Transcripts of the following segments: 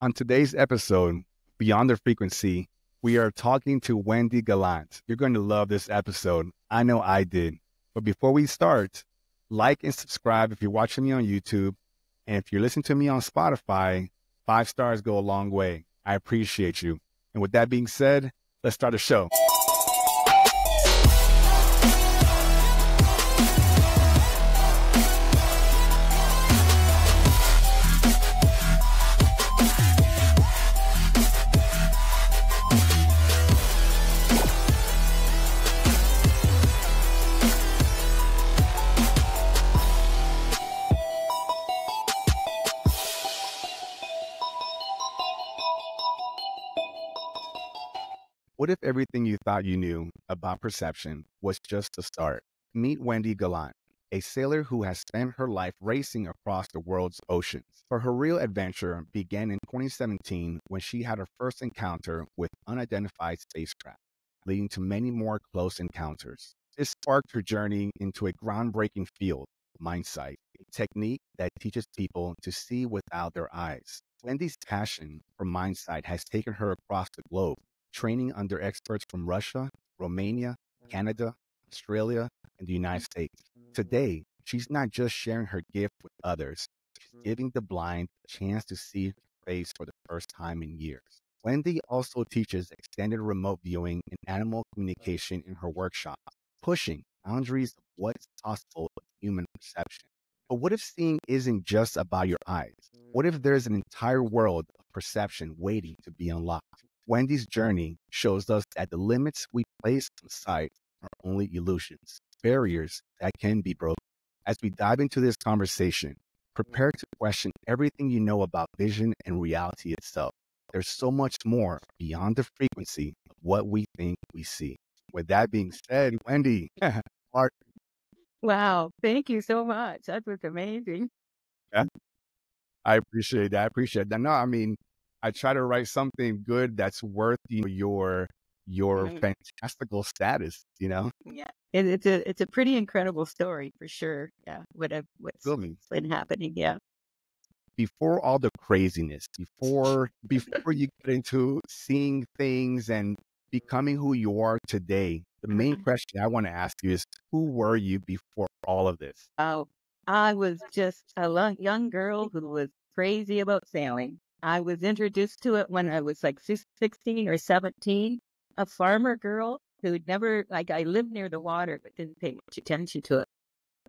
On today's episode, Beyond the Frequency, we are talking to Wendy Gallant. You're going to love this episode. I know I did. But before we start, like and subscribe if you're watching me on YouTube. And if you're listening to me on Spotify, five stars go a long way. I appreciate you. And with that being said, let's start the show. What if everything you thought you knew about perception was just a start? Meet Wendy Gallant, a sailor who has spent her life racing across the world's oceans. For her real adventure began in 2017 when she had her first encounter with unidentified spacecraft, leading to many more close encounters. This sparked her journey into a groundbreaking field, mindsight, a technique that teaches people to see without their eyes. Wendy's passion for mindsight has taken her across the globe, training under experts from Russia, Romania, Canada, Australia, and the United States. Mm-hmm. Today, she's not just sharing her gift with others, she's mm-hmm. giving the blind a chance to see face for the first time in years. Wendy also teaches extended remote viewing and animal communication in her workshop, pushing boundaries of what's possible with human perception. But what if seeing isn't just about your eyes? What if mm-hmm. there's an entire world of perception waiting to be unlocked? Wendy's journey shows us that the limits we place on sight are only illusions, barriers that can be broken. As we dive into this conversation, prepare to question everything you know about vision and reality itself. There's so much more beyond the frequency of what we think we see. With that being said, Wendy, art. Wow. Thank you so much. That was amazing. Yeah. I appreciate that. I appreciate that. No, I mean, I try to write something good that's worth you know, your your Mhm. fantastical status. You know, Yeah. It, it's a it's a pretty incredible story for sure. Yeah. What have what's been happening. Yeah. Before all the craziness, before before you get into seeing things and becoming who you are today, the main Mhm. question I want to ask you is, who were you before all of this? Oh, I was just a young girl who was crazy about sailing. I was introduced to it when I was like 16 or 17. A farmer girl who'd never, like, I lived near the water but didn't pay much attention to it.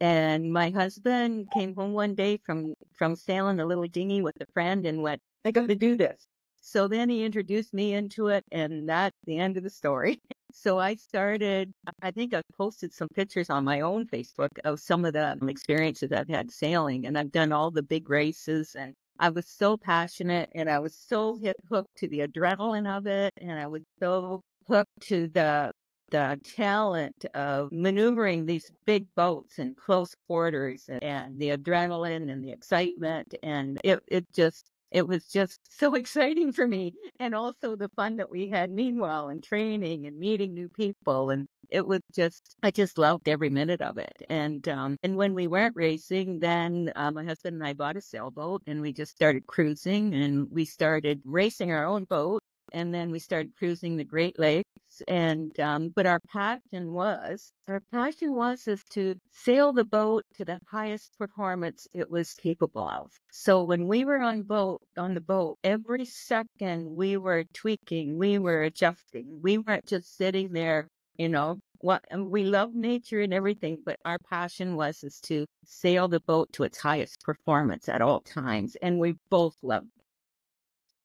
And my husband came home one day from from sailing a little dinghy with a friend and went, I got to do this. So then he introduced me into it, and that's the end of the story. So I started, I think I posted some pictures on my own Facebook of some of the experiences I've had sailing, and I've done all the big races. And I was so passionate, and I was so hit, hooked to the adrenaline of it, and I was so hooked to the the talent of maneuvering these big boats in close quarters and, and the adrenaline and the excitement and it, it just it was just so exciting for me and also the fun that we had meanwhile and training and meeting new people and it was just i just loved every minute of it and um and when we weren't racing then uh, my husband and i bought a sailboat and we just started cruising and we started racing our own boat and then we started cruising the great lakes and um but our passion was our passion was is to sail the boat to the highest performance it was capable of. So when we were on boat on the boat every second we were tweaking we were adjusting we weren't just sitting there you know what we love nature and everything but our passion was is to sail the boat to its highest performance at all times and we both loved it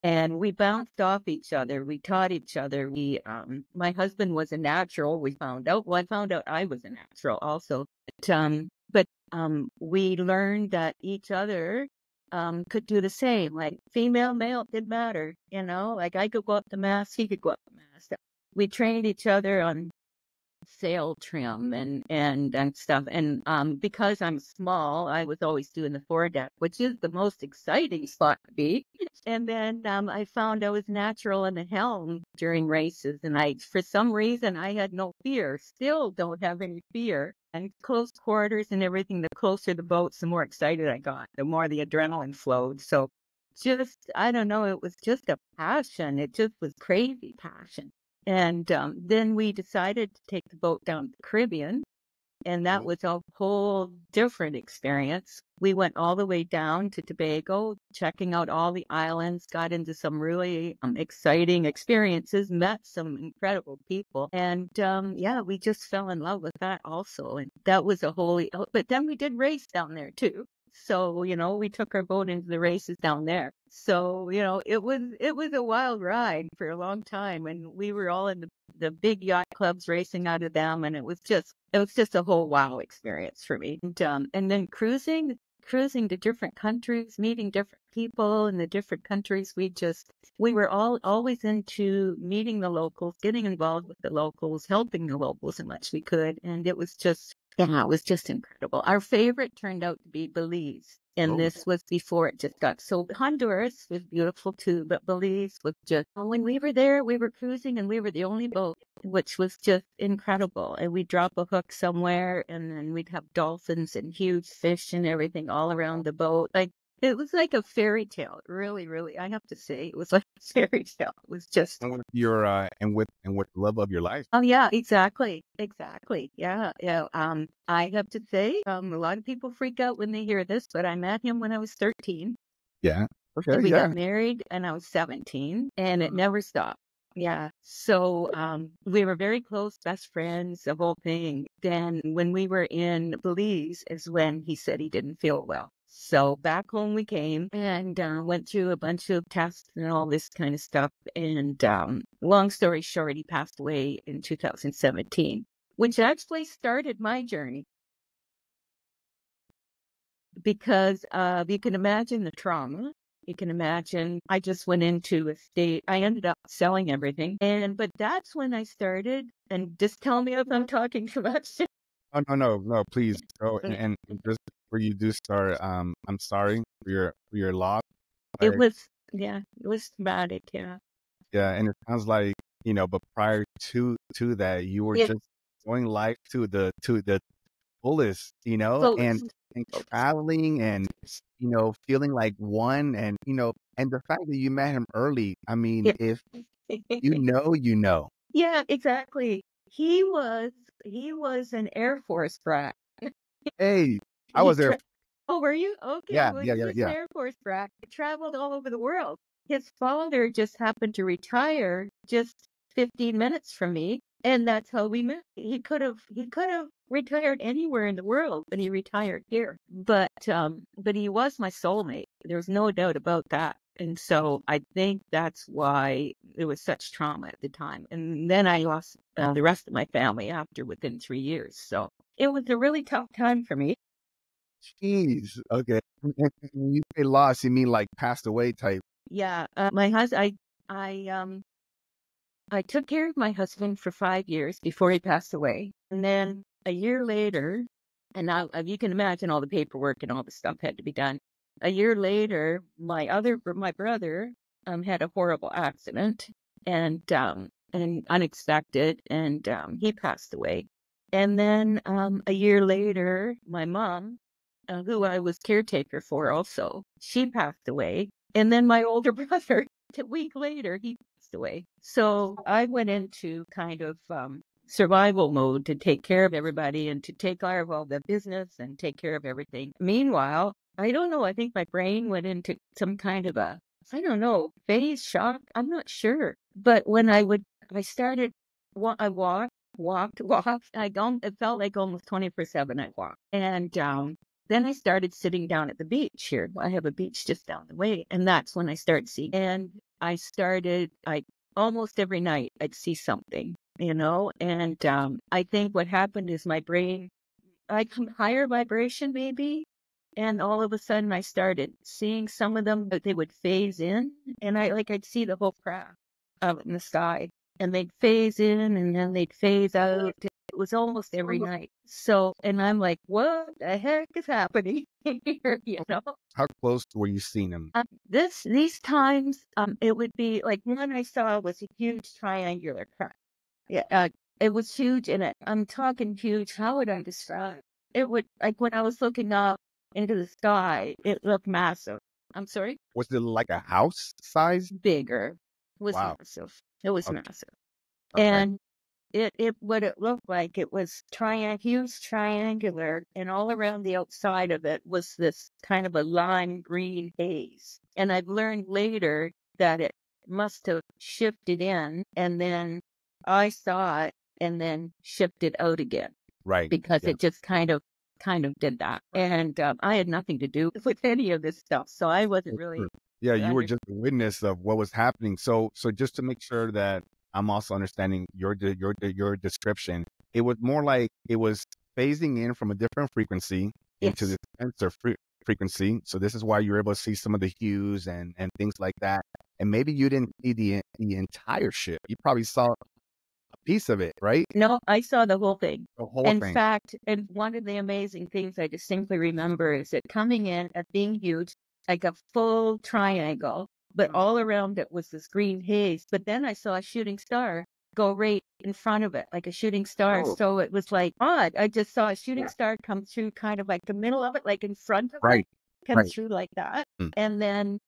and we bounced off each other. We taught each other. We, um, my husband was a natural. We found out. Well, I found out I was a natural also. But, um, but um, we learned that each other um, could do the same. Like female, male, didn't matter. You know, like I could go up the mast, he could go up the mast. We trained each other on sail trim and and and stuff. And um, because I'm small, I was always doing the foredeck, which is the most exciting spot to be. And then um, I found I was natural in the helm during races, and I, for some reason, I had no fear. Still don't have any fear. And close quarters and everything. The closer the boats, the more excited I got. The more the adrenaline flowed. So just, I don't know, it was just a passion. It just was crazy passion. And um, then we decided to take the boat down to the Caribbean. And that was a whole different experience. We went all the way down to Tobago, checking out all the islands, got into some really um, exciting experiences, met some incredible people. And um, yeah, we just fell in love with that also. And that was a wholly, oh, but then we did race down there too. So, you know, we took our boat into the races down there. So, you know, it was it was a wild ride for a long time and we were all in the, the big yacht clubs racing out of them and it was just it was just a whole wow experience for me. And um and then cruising cruising to different countries, meeting different people in the different countries. We just, we were all always into meeting the locals, getting involved with the locals, helping the locals as much as we could. And it was just yeah, it was just incredible. Our favorite turned out to be Belize. And Oh. this was before it just got so Honduras was beautiful too, but Belize was just when we were there, we were cruising and we were the only boat, which was just incredible. And we'd drop a hook somewhere and then we'd have dolphins and huge fish and everything all around the boat. Like it was like a fairy tale. Really, really, I have to say, it was like a fairy tale. It was just And with your uh, and with and with love of your life. Oh yeah, exactly. Exactly. Yeah. Yeah. Um, I have to say, um, a lot of people freak out when they hear this, but I met him when I was 13. Yeah. Okay. we yeah. got married and I was 17 and it never stopped. Yeah. So um, we were very close, best friends, the whole thing. Then when we were in Belize is when he said he didn't feel well. So back home we came and uh, went through a bunch of tests and all this kind of stuff. And um, long story short, he passed away in 2017, which actually started my journey because uh, you can imagine the trauma. You can imagine I just went into a state. I ended up selling everything, and but that's when I started. And just tell me if I'm talking too much. Oh no no no! Please go and, and just before you do start, um, I'm sorry for your for your loss. It was yeah, it was traumatic. Yeah, yeah, and it sounds like you know, but prior to to that, you were Yeah. just going life to the to the fullest, you know, so and and traveling and you know feeling like one, and you know, and the fact that you met him early. I mean, Yeah. if you know, you know. yeah, exactly. He was he was an Air Force brat. Hey, I was there. Oh, were you? Okay. Yeah, well, yeah, he yeah, was yeah. an Air Force brat. He traveled all over the world. His father just happened to retire just 15 minutes from me, and that's how we met. He could have he could have retired anywhere in the world, but he retired here. But um, but he was my soulmate. There's no doubt about that. And so I think that's why it was such trauma at the time. And then I lost uh, the rest of my family after within three years. So it was a really tough time for me. Jeez. Okay. When you say lost, you mean like passed away type. Yeah, uh, my husband, I, I, um, I took care of my husband for five years before he passed away, and then a year later, and now uh, you can imagine all the paperwork and all the stuff had to be done. A year later, my other, my brother, um, had a horrible accident, and um, and unexpected, and um, he passed away. And then um, a year later, my mom, uh, who I was caretaker for, also, she passed away. And then my older brother, a week later, he passed away. So I went into kind of um, survival mode to take care of everybody and to take care of all the business and take care of everything. Meanwhile, I don't know. I think my brain went into some kind of a, I don't know, phase shock. I'm not sure. But when I would, I started, I walked, walked, walked. I don't, it felt like almost 24 7 I walked. And um, then I started sitting down at the beach here. I have a beach just down the way. And that's when I started seeing. And I started, I almost every night I'd see something, you know? And um, I think what happened is my brain, I come higher vibration maybe. And all of a sudden I started seeing some of them, but they would phase in. And I like, I'd see the whole craft out in the sky and they'd phase in and then they'd phase out. It was almost every night. So, and I'm like, what the heck is happening here? You know, How close were you seeing them? um, this, these times, um, it would be like one I saw was a huge triangular crack. Yeah. Uh, it was huge and I'm talking huge. How would I describe? It would, like when I was looking up into the sky, it looked massive. I'm sorry, Was it like a house size? bigger. It was Wow. massive. It was Okay. massive. Okay. And it, it what it looked like it was triang huge triangular and all around the outside of it was this kind of a lime green haze and i've learned later that it must have shifted in and then i saw it and then shifted it out again right. because Yeah. it just kind of kind of did that and um, i had nothing to do with any of this stuff so i wasn't really. Yeah, you were just a witness of what was happening. So, so just to make sure that I'm also understanding your your your description, it was more like it was phasing in from a different frequency into Yes. the sensor fre- frequency. So this is why you're able to see some of the hues and and things like that. And maybe you didn't see the the entire ship. You probably saw piece of it, right? no i saw the whole thing The whole in thing. fact, and one of the amazing things I distinctly remember is it coming in at being huge, like a full triangle, but Mhm. all around it was this green haze. But then I saw a shooting star go right in front of it, like a shooting star. Oh. So it was like odd. I just saw a shooting star come through kind of like the middle of it, like in front of right. it, come right. through like that. Mm. And then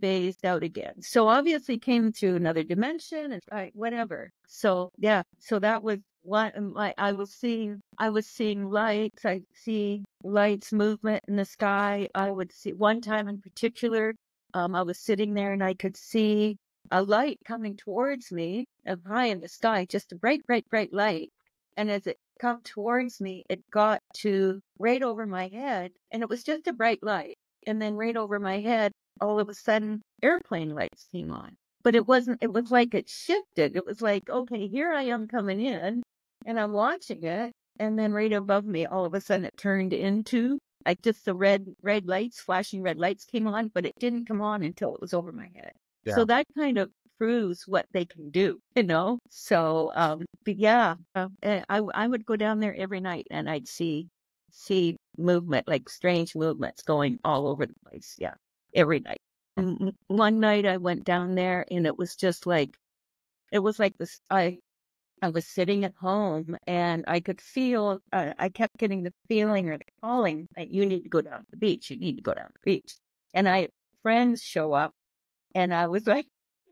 phased out again. So obviously came to another dimension and right, whatever. So yeah, so that was what like I was seeing. I was seeing lights. I see lights movement in the sky. I would see one time in particular. Um, I was sitting there and I could see a light coming towards me, up high in the sky, just a bright, bright, bright light. And as it come towards me, it got to right over my head, and it was just a bright light. And then right over my head, all of a sudden, airplane lights came on. But it wasn't, it was like it shifted. It was like, okay, here I am coming in, and I'm watching it. And then right above me, all of a sudden, it turned into like just the red, red lights, flashing red lights came on, but it didn't come on until it was over my head. Yeah. So that kind of proves what they can do, you know? So, um, but yeah, uh, eh, I, I would go down there every night and I'd see, see movement, like strange movements going all over the place. Yeah. Every night. And one night I went down there and it was just like, it was like this, I, I was sitting at home and I could feel, uh, I kept getting the feeling or the calling that you need to go down to the beach. You need to go down to the beach. And I, friends show up and I was like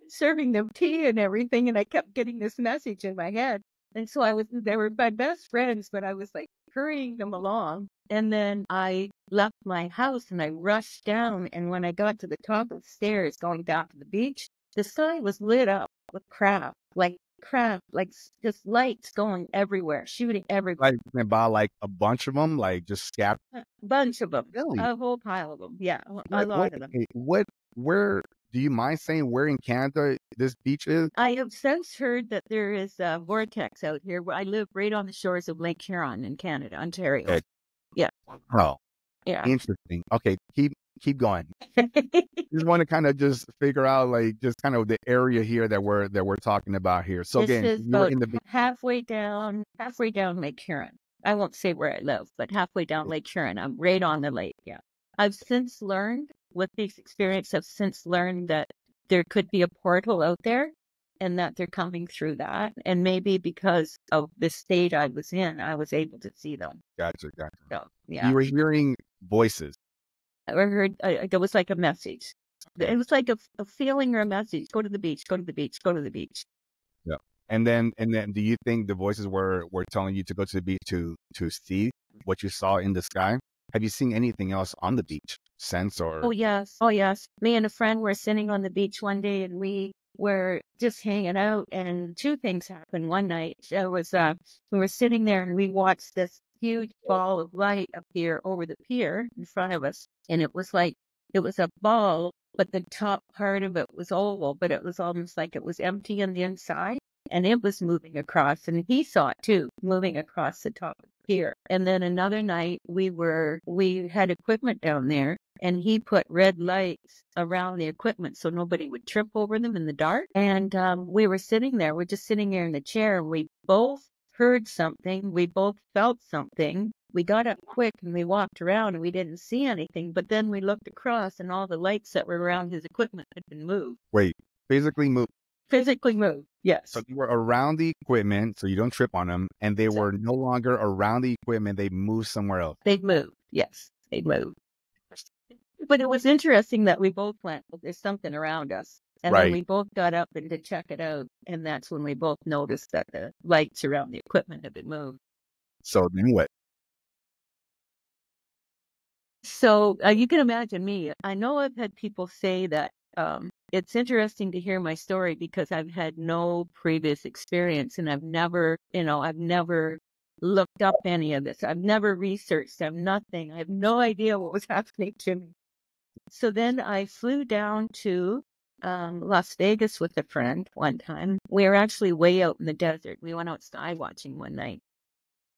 serving them tea and everything. And I kept getting this message in my head. And so I was, they were my best friends, but I was like hurrying them along. And then I left my house and I rushed down. And when I got to the top of the stairs going down to the beach, the sky was lit up with craft, like craft, like just lights going everywhere, shooting everywhere. Like about like a bunch of them, like just scattered. A bunch of them, Really? a whole pile of them. Yeah, a- a lot what, of them. what, where, do you mind saying where in Canada this beach is? I have since heard that there is a vortex out here. Where I live right on the shores of Lake Huron in Canada, Ontario. Okay. Yeah. Oh, Yeah. interesting. Okay, keep keep going. Just want to kind of just figure out like just kind of the area here that we're that we're talking about here. So this again, is you're in the beach. halfway down, halfway down Lake Huron. I won't say where I live, but halfway down Lake Huron. I'm right on the lake. Yeah. I've since learned with these experiences, I've since learned that there could be a portal out there and that they're coming through that. And maybe because of the state I was in, I was able to see them. Gotcha, gotcha. So, yeah. You were hearing voices. I heard uh, it was like a message. It was like a, a feeling or a message. Go to the beach. Go to the beach. Go to the beach. Yeah. And then and then do you think the voices were were telling you to go to the beach to to see what you saw in the sky? Have you seen anything else on the beach since or Oh yes. Oh yes. Me and a friend were sitting on the beach one day, and we were just hanging out. And two things happened. One night, there was uh, we were sitting there, and we watched this huge ball of light appear over the pier in front of us, and it was like it was a ball, but the top part of it was oval, but it was almost like it was empty on the inside. and it was moving across and he saw it too moving across the top of the pier and then another night we were we had equipment down there and he put red lights around the equipment so nobody would trip over them in the dark and um, we were sitting there we're just sitting there in the chair and we both heard something we both felt something we got up quick and we walked around and we didn't see anything but then we looked across and all the lights that were around his equipment had been moved wait, physically moved? physically moved yes So you were around the equipment, so you don't trip on them, and they were no longer around the equipment. They moved somewhere else. They'd moved. Yes, they'd moved. But it was interesting that we both went, well, there's something around us. And Right. then we both got up and to check it out. And that's when we both noticed that the lights around the equipment had been moved. So then what? So uh, you can imagine me. I know I've had people say that um, it's interesting to hear my story because I've had no previous experience and I've never, you know, I've never looked up any of this. I've never researched. I've nothing. I have no idea what was happening to me. So then I flew down to um, Las Vegas with a friend one time. We were actually way out in the desert. We went out sky watching one night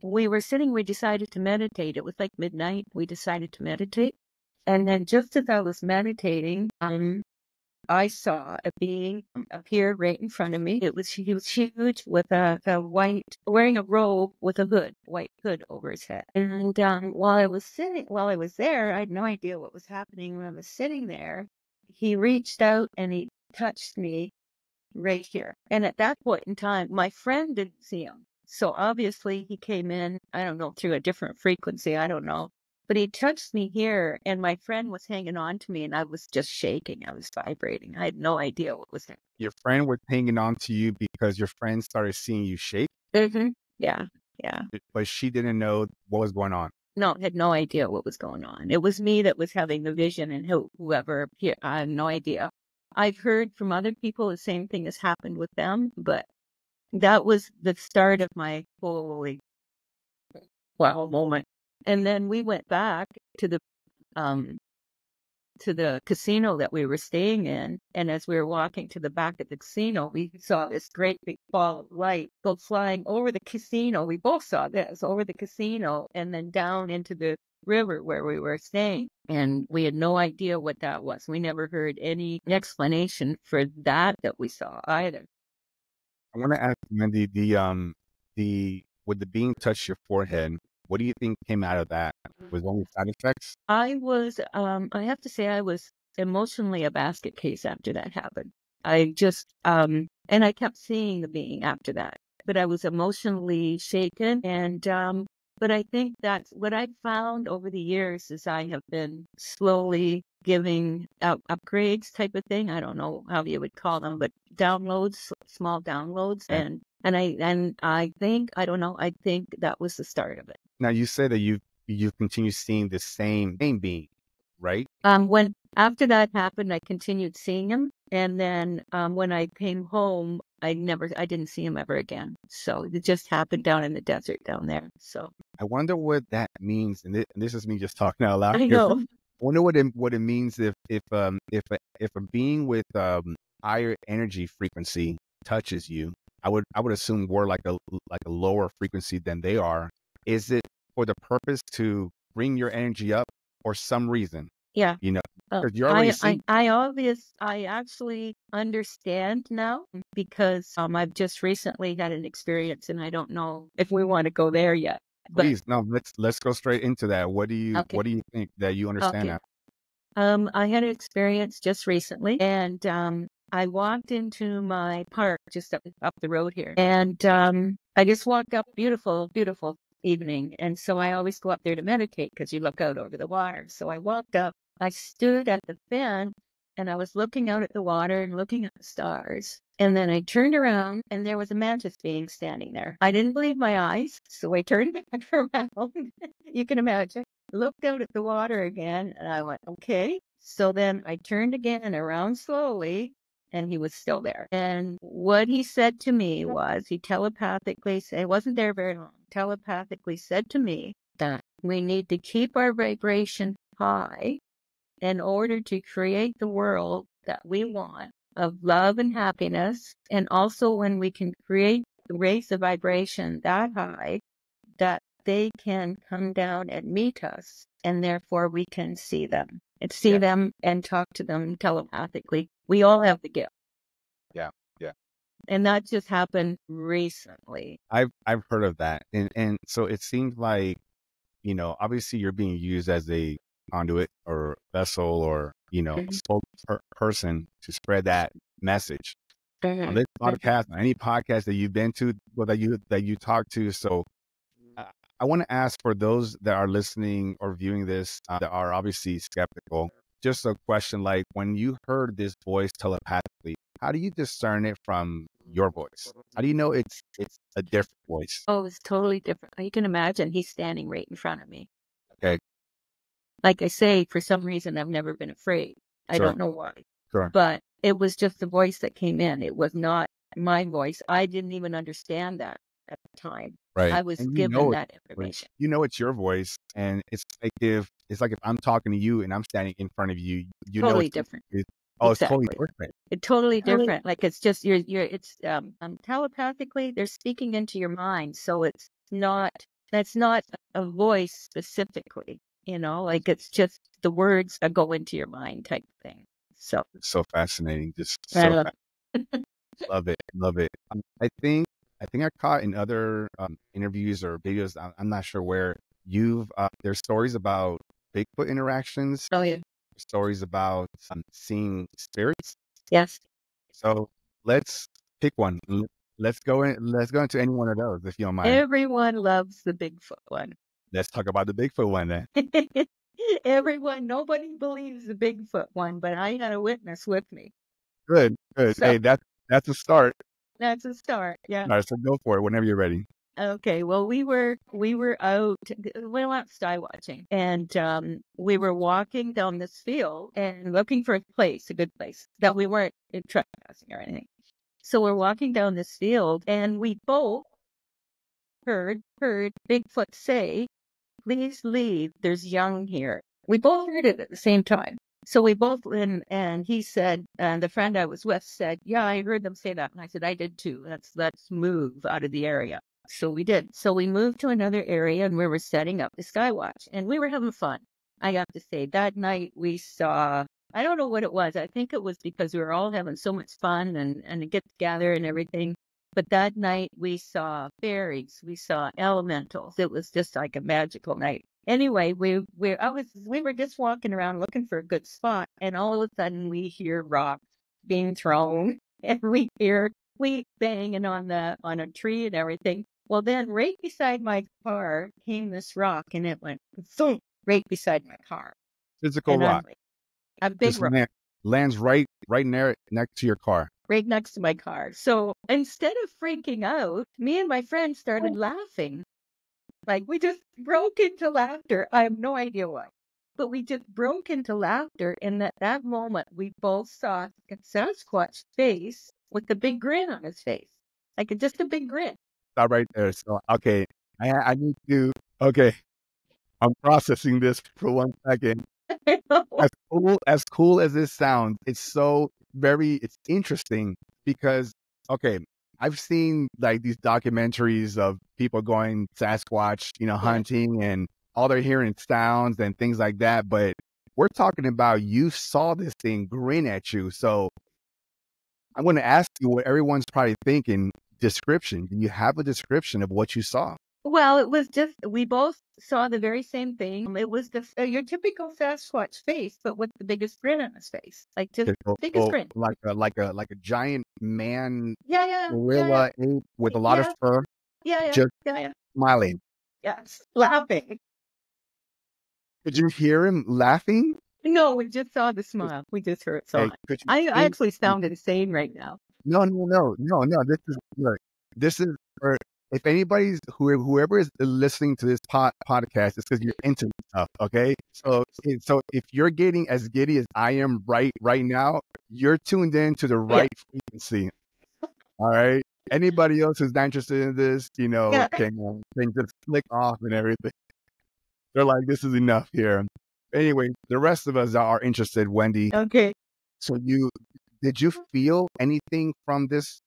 we were sitting, we decided to meditate. It was like midnight. We decided to meditate. And then just as I was meditating, um, I saw a being appear right in front of me. It was he was huge with a, a white wearing a robe with a hood, white hood over his head. And um, while I was sitting while I was there, I had no idea what was happening when I was sitting there. He reached out and he touched me right here. And at that point in time, my friend didn't see him. So obviously he came in, I don't know, through a different frequency. I don't know. But he touched me here and my friend was hanging on to me and I was just shaking. I was vibrating. I had no idea what was happening. Your friend was hanging on to you because your friend started seeing you shake, Mm-hmm. Yeah. Yeah. but she didn't know what was going on. No, had no idea what was going on. It was me that was having the vision and who, whoever I have no idea. I've heard from other people the same thing has happened with them, but that was the start of my holy wow moment. And then we went back to the um to the casino that we were staying in. And as we were walking to the back of the casino, we saw this great big ball of light go flying over the casino. We both saw this over the casino and then down into the river where we were staying. And we had no idea what that was. We never heard any explanation for that that we saw either. I want to ask Wendy the um the would the being touch your forehead? What do you think came out of that? Was only side effects? I was, um, I have to say, I was emotionally a basket case after that happened. I just, um, and I kept seeing the being after that, but I was emotionally shaken. And, um, but I think that's what I found over the years is I have been slowly giving out upgrades type of thing. I don't know how you would call them, but downloads, small downloads. Yeah. And, and I, and I think, I don't know, I think that was the start of it. Now you say that you you continue seeing the same same being, right? Um, when after that happened, I continued seeing him, and then um, when I came home, I never, I didn't see him ever again. So it just happened down in the desert down there. So I wonder what that means. And, thi- and this is me just talking out loud. I know. I wonder what it, what it means if if um if a, if a being with um higher energy frequency touches you. I would I would assume we're like a like a lower frequency than they are. Is it for the purpose to bring your energy up or some reason? Yeah. You know, Uh, 'Cause you already I, I, I obvious, I actually understand now because um, I've just recently had an experience, and I don't know if we want to go there yet. But please no. Let's let's go straight into that. What do you Okay. what do you think that you understand Okay. that? Um, I had an experience just recently, and um, I walked into my park just up up the road here, and um, I just walked up. Beautiful, beautiful evening, and so I always go up there to meditate because you look out over the water. So I walked up. I stood at the fence, and I was looking out at the water and looking at the stars. And then I turned around, and there was a mantis being standing there. I didn't believe my eyes, so I turned back around. you can imagine looked out at the water again and I went, okay. So then I turned again around slowly and he was still there. And what he said to me was he telepathically said, it wasn't there very long, telepathically said to me that we need to keep our vibration high in order to create the world that we want of love and happiness. And also when we can create, the raise the vibration that high, that they can come down and meet us, and therefore we can see them and see Yeah. them and talk to them telepathically. We all have the gift. Yeah, yeah. And that just happened recently. I've I've heard of that, and and so it seems like, you know, obviously you're being used as a conduit or vessel or you know Mhm. spokesperson to spread that message on Mhm. this podcast, on any podcast that you've been to, or that you that you talk to. So, uh, I want to ask for those that are listening or viewing this uh, that are obviously skeptical. just a question like when you heard this voice telepathically, how do you discern it from your voice? How do you know it's it's a different voice? Oh, it's totally different. You can imagine he's standing right in front of me. Okay. Like I say, for some reason, I've never been afraid. I Sure. don't know why. Sure. But it was just the voice that came in. It was not my voice. I didn't even understand that at the time. Right. I was And you given know that information. you know it's your voice and it's like if it's like if I'm talking to you and I'm standing in front of you, you know totally it's, different. oh it's totally different. It totally Totally. different. Like it's just you're you're it's um, um telepathically they're speaking into your mind, so it's not that's not a voice specifically. You know, like it's just the words that go into your mind type thing. So It's so fascinating. Just so love fa- love it. Love it. Um, I think I think I caught in other um, interviews or videos. I'm, I'm not sure where you've uh, there's stories about Bigfoot interactions, oh yeah, stories about um, seeing spirits. yes. So let's pick one. Let's go in. Let's go into any one of those if you don't mind. Everyone loves the Bigfoot one. Let's talk about the Bigfoot one then. Everyone, nobody believes the Bigfoot one, but I had a witness with me. Good, good. So- hey, that's that's a start. That's a start. Yeah. All right, so go for it whenever you're ready. Okay, well, we were we were out we went sky watching, and um, we were walking down this field and looking for a place, a good place that we weren't in trespassing or anything. So we're walking down this field, and we both heard heard Bigfoot say, "Please leave. There's young here." We both heard it at the same time. So we both and and he said, and the friend I was with said, "Yeah, I heard them say that." And I said, "I did too. Let's let's move out of the area." So we did. So we moved to another area and we were setting up the Skywatch and we were having fun. I have to say that night we saw, I don't know what it was. I think it was because we were all having so much fun and, and get together and everything. But that night we saw fairies, we saw elementals. It was just like a magical night. Anyway, we we I was we were just walking around looking for a good spot and all of a sudden we hear rocks being thrown and we hear we banging on the on a tree and everything. Well, then right beside my car came this rock and it went thump right beside my car. Physical and I'm rock. a big Just rock lands right right near next to your car. Right next to my car. So instead of freaking out, me and my friend started oh. laughing. Like we just broke into laughter. I have no idea why. But we just broke into laughter and at that moment we both saw Sasquatch's face with the big grin on his face. Like just a big grin. Stop right there. So okay, I I need to okay. I'm processing this for one second. As cool as cool as this sounds, it's so very it's interesting because okay, I've seen like these documentaries of people going Sasquatch, you know, hunting and all they're hearing sounds and things like that. But we're talking about you saw this thing grin at you. So I'm going to ask you what everyone's probably thinking. Description. Do you have a description of what you saw? Well, it was just we both saw the very same thing. It was the uh, your typical Sasquatch face, but with the biggest grin on his face, like just biggest so grin. Like a like a like a giant man yeah, yeah, yeah, gorilla ape with a lot Yeah. of fur yeah, yeah, just- yeah, yeah, smiling. yes, laughing. Did you hear him laughing? No, we just saw the smile. We just heard saw Hey, it. I, I actually sound insane right now. No, no, no, no, no. This is look. This is for if anybody's who whoever is listening to this pod, podcast, it's because you're into stuff. Okay, so eh, so if you're getting as giddy as I am right right now, you're tuned in to the right frequency. All right. Anybody else who's not interested in this, you know, Yeah. can um, can just click off and everything. They're like, this is enough here. Anyway, the rest of us are interested. Wendy, Okay. so you did you feel anything from this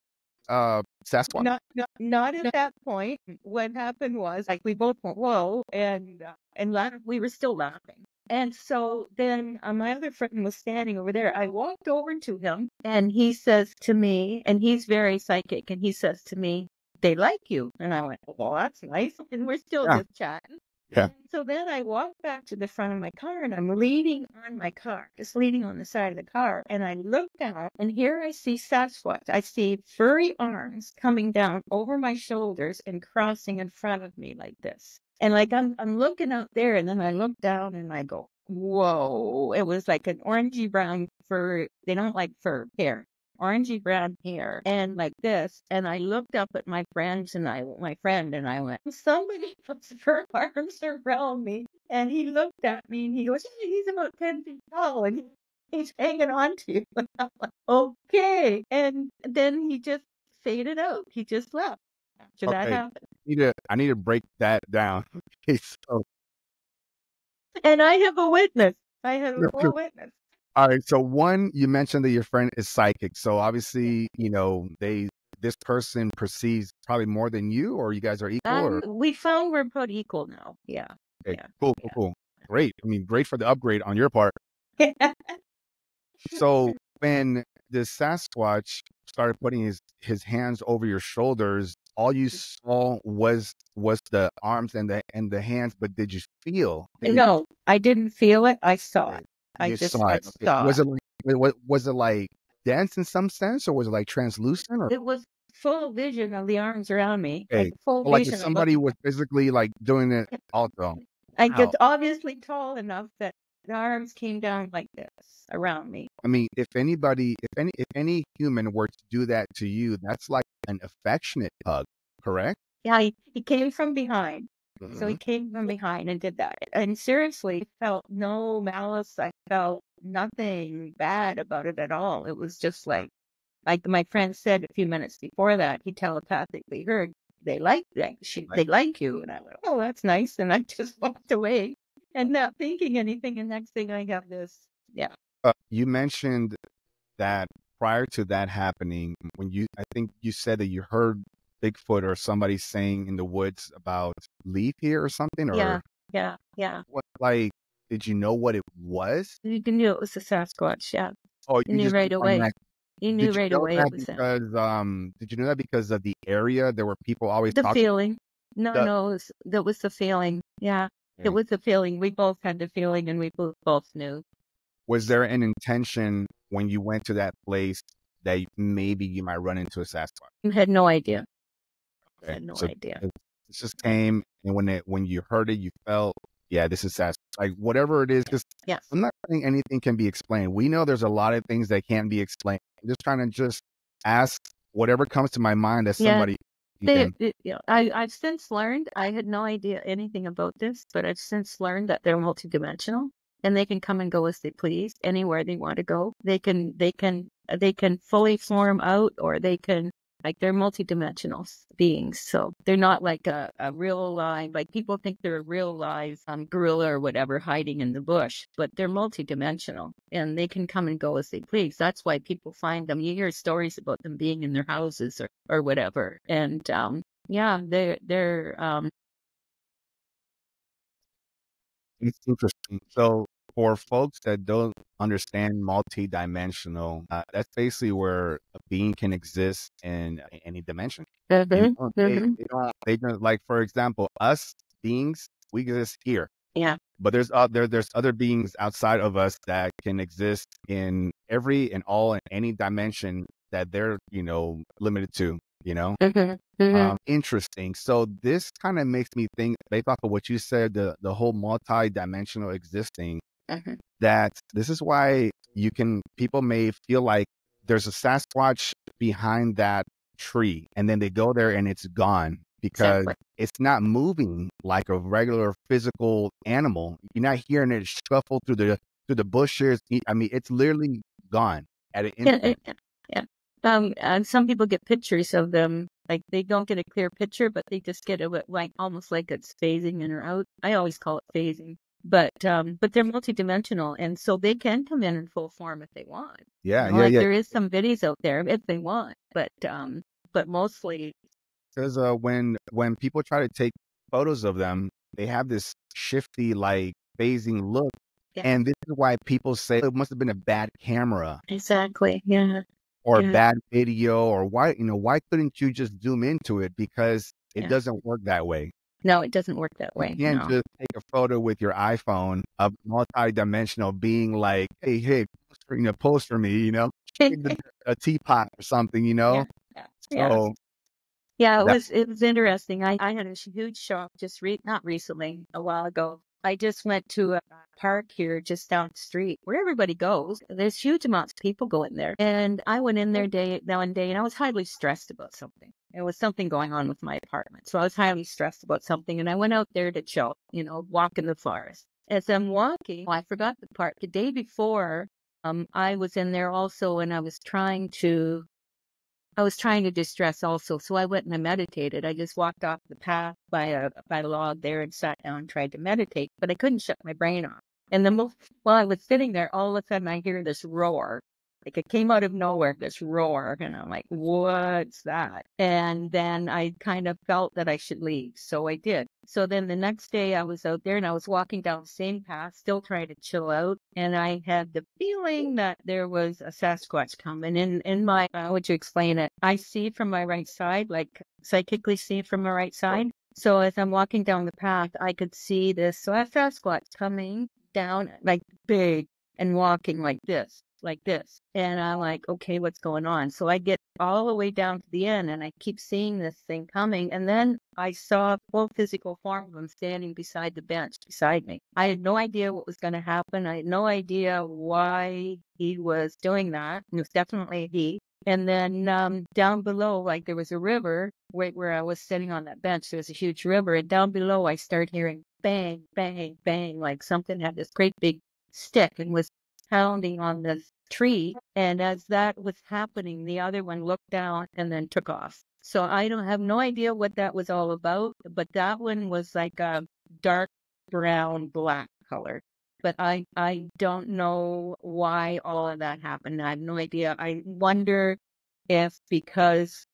uh Sasquatch? Not, not, not at that point. What happened was, like, we both went whoa, and uh, and laugh, we were still laughing. And so then uh, my other friend was standing over there. I walked over to him, and he says to me, and he's very psychic, and he says to me, "They like you." And I went, "Well, that's nice." And we're still Yeah. just chatting. Yeah. And so then I walk back to the front of my car and I'm leaning on my car, just leaning on the side of the car. And I look down and here I see Sasquatch. I see furry arms coming down over my shoulders and crossing in front of me like this. And like I'm I'm looking out there and then I look down and I go, whoa, it was like an orangey brown fur. They don't like fur hair, orangey brown hair, and like this. And I looked up at my friends and I, my friend, and I went, somebody puts her arms around me. And he looked at me and he goes, he's about 10 feet tall and he's hanging on to you. And I'm like, okay. And then he just faded out. He just left after that Okay. happened. I need to I need to break that down. Okay, so And I have a witness. I have a witness. All right, so one you mentioned that your friend is psychic. So obviously, you know, they this person perceives probably more than you or you guys are equal Um, or we found we're about equal now. Yeah. okay, yeah, cool, cool, yeah. cool. Great. I mean, great for the upgrade on your part. So when the Sasquatch started putting his his hands over your shoulders, all you saw was was the arms and the and the hands, but did you feel? Did you- no, I didn't feel it. I saw it. I you just saw it. Saw Was it. like was, it like dense in some sense, or was it like translucent, or It was full vision of the arms around me. Okay. Like full like vision somebody was physically like doing it all also? I Wow. get obviously tall enough that the arms came down like this around me. I mean, if anybody, if any, if any human were to do that to you, that's like an affectionate hug, correct? Yeah, he, he came from behind. So Mm-hmm. he came from behind and did that. And seriously, I felt no malice. I felt nothing bad about it at all. It was just like, like my friend said a few minutes before that, he telepathically heard they like that. She, they like you. And I went, oh, that's nice. And I just walked away and not thinking anything. And next thing I got this. Yeah. Uh, you mentioned that prior to that happening, when you, I think you said that you heard Bigfoot or somebody saying in the woods about leave here or something, or Yeah. Yeah. Yeah. what? Like, did you know what it was? You knew it was a Sasquatch. Yeah. Oh, You knew right away. automatic- You knew Did you right know away it was because um? Did you know that because of the area? There were people always The talking. feeling. No, The- no, it was, that was the feeling. Yeah. It was the feeling. We both had the feeling and we both both knew. Was there an intention when you went to that place that maybe you might run into a Sasquatch? You had no idea. I had no so idea. it just came, and when it when you heard it, you felt, yeah, this is. Like whatever it is, just Yes. I'm not saying anything can be explained. We know there's a lot of things that can't be explained. I'm just trying to just ask whatever comes to my mind as Yeah. somebody. They, can- it- you know, I, I've since learned, I had no idea anything about this, but I've since learned that they're multidimensional and they can come and go as they please anywhere they want to go. They can, they can, they can fully form out or they can, like, they're multidimensional beings. So they're not like a, a real live, like people think they're a real live um, gorilla or whatever hiding in the bush, but they're multidimensional and they can come and go as they please. That's why people find them. You hear stories about them being in their houses or, or whatever. And, um, yeah, they're, they're, um, It's interesting. So for folks that don't understand multi-dimensional, uh, that's basically where a being can exist in any dimension. You mhm, know, they, they don't, they don't like, for example, us beings, we exist here. Yeah. But there's uh, there there's other beings outside of us that can exist in every and all and any dimension that they're you know limited to. You know, Mhm, mhm. um, interesting. So this kind of makes me think, based off of what you said, the the whole multi-dimensional existing. Mhm. That this is why you can people may feel like there's a Sasquatch behind that tree, and then they go there and it's gone because it's not moving like a regular physical animal. You're not hearing it shuffle through the through the bushes. I mean, it's literally gone at an instant. yeah, yeah. Um, and some people get pictures of them, like they don't get a clear picture, but they just get it like almost like it's phasing in or out. I always call it phasing, but um, but they're multidimensional, and so they can come in in full form if they want. Yeah, You know, yeah, like yeah. There is some videos out there if they want, but um, but mostly, Because uh, when when people try to take photos of them, they have this shifty, like phasing look, Yeah. and this is why people say it must have been a bad camera exactly, yeah, or Yeah. bad video, or why you know why couldn't you just zoom into it because it Yeah. doesn't work that way. No, it doesn't work that way. You can't no. just take a photo with your iPhone of multi-dimensional being like, hey, hey, you know, post for me, you know, a teapot or something, you know. Yeah, yeah. So Yeah, it That- was it was interesting. I, I had a huge shock just re- not recently, a while ago. I just went to a park here just down the street where everybody goes. There's huge amounts of people going there. And I went in there day one day and I was highly stressed about something. There was something going on with my apartment. So I was highly stressed about something and I went out there to chill, you know, walk in the forest. As I'm walking, I forgot the part. The day before, um, I was in there also and I was trying to I was trying to distress also. So I went and I meditated. I just walked off the path by a by a log there and sat down and tried to meditate, but I couldn't shut my brain off. And then while I was sitting there, all of a sudden I hear this roar. Like it came out of nowhere, this roar. And I'm like, what's that? And then I kind of felt that I should leave. So I did. So then the next day I was out there and I was walking down the same path, still trying to chill out. And I had the feeling that there was a Sasquatch coming in, in my, how would you explain it? I see from my right side, like psychically see from my right side. So as I'm walking down the path, I could see this uh, Sasquatch coming down like big and walking like this like this. And I'm like, okay, what's going on? So I get all the way down to the end and I keep seeing this thing coming. And then I saw full physical form of him standing beside the bench beside me. I had no idea what was going to happen. I had no idea why he was doing that. It was definitely he. And then um, down below, like there was a river right where I was sitting on that bench. There was a huge river. And down below, I start hearing bang, bang, bang, like something had this great big stick and was pounding on this tree. And as that was happening, the other one looked down and then took off. So I don't have no idea what that was all about, but that one was like a dark brown black color. But I I don't know why all of that happened. I have no idea. I wonder if because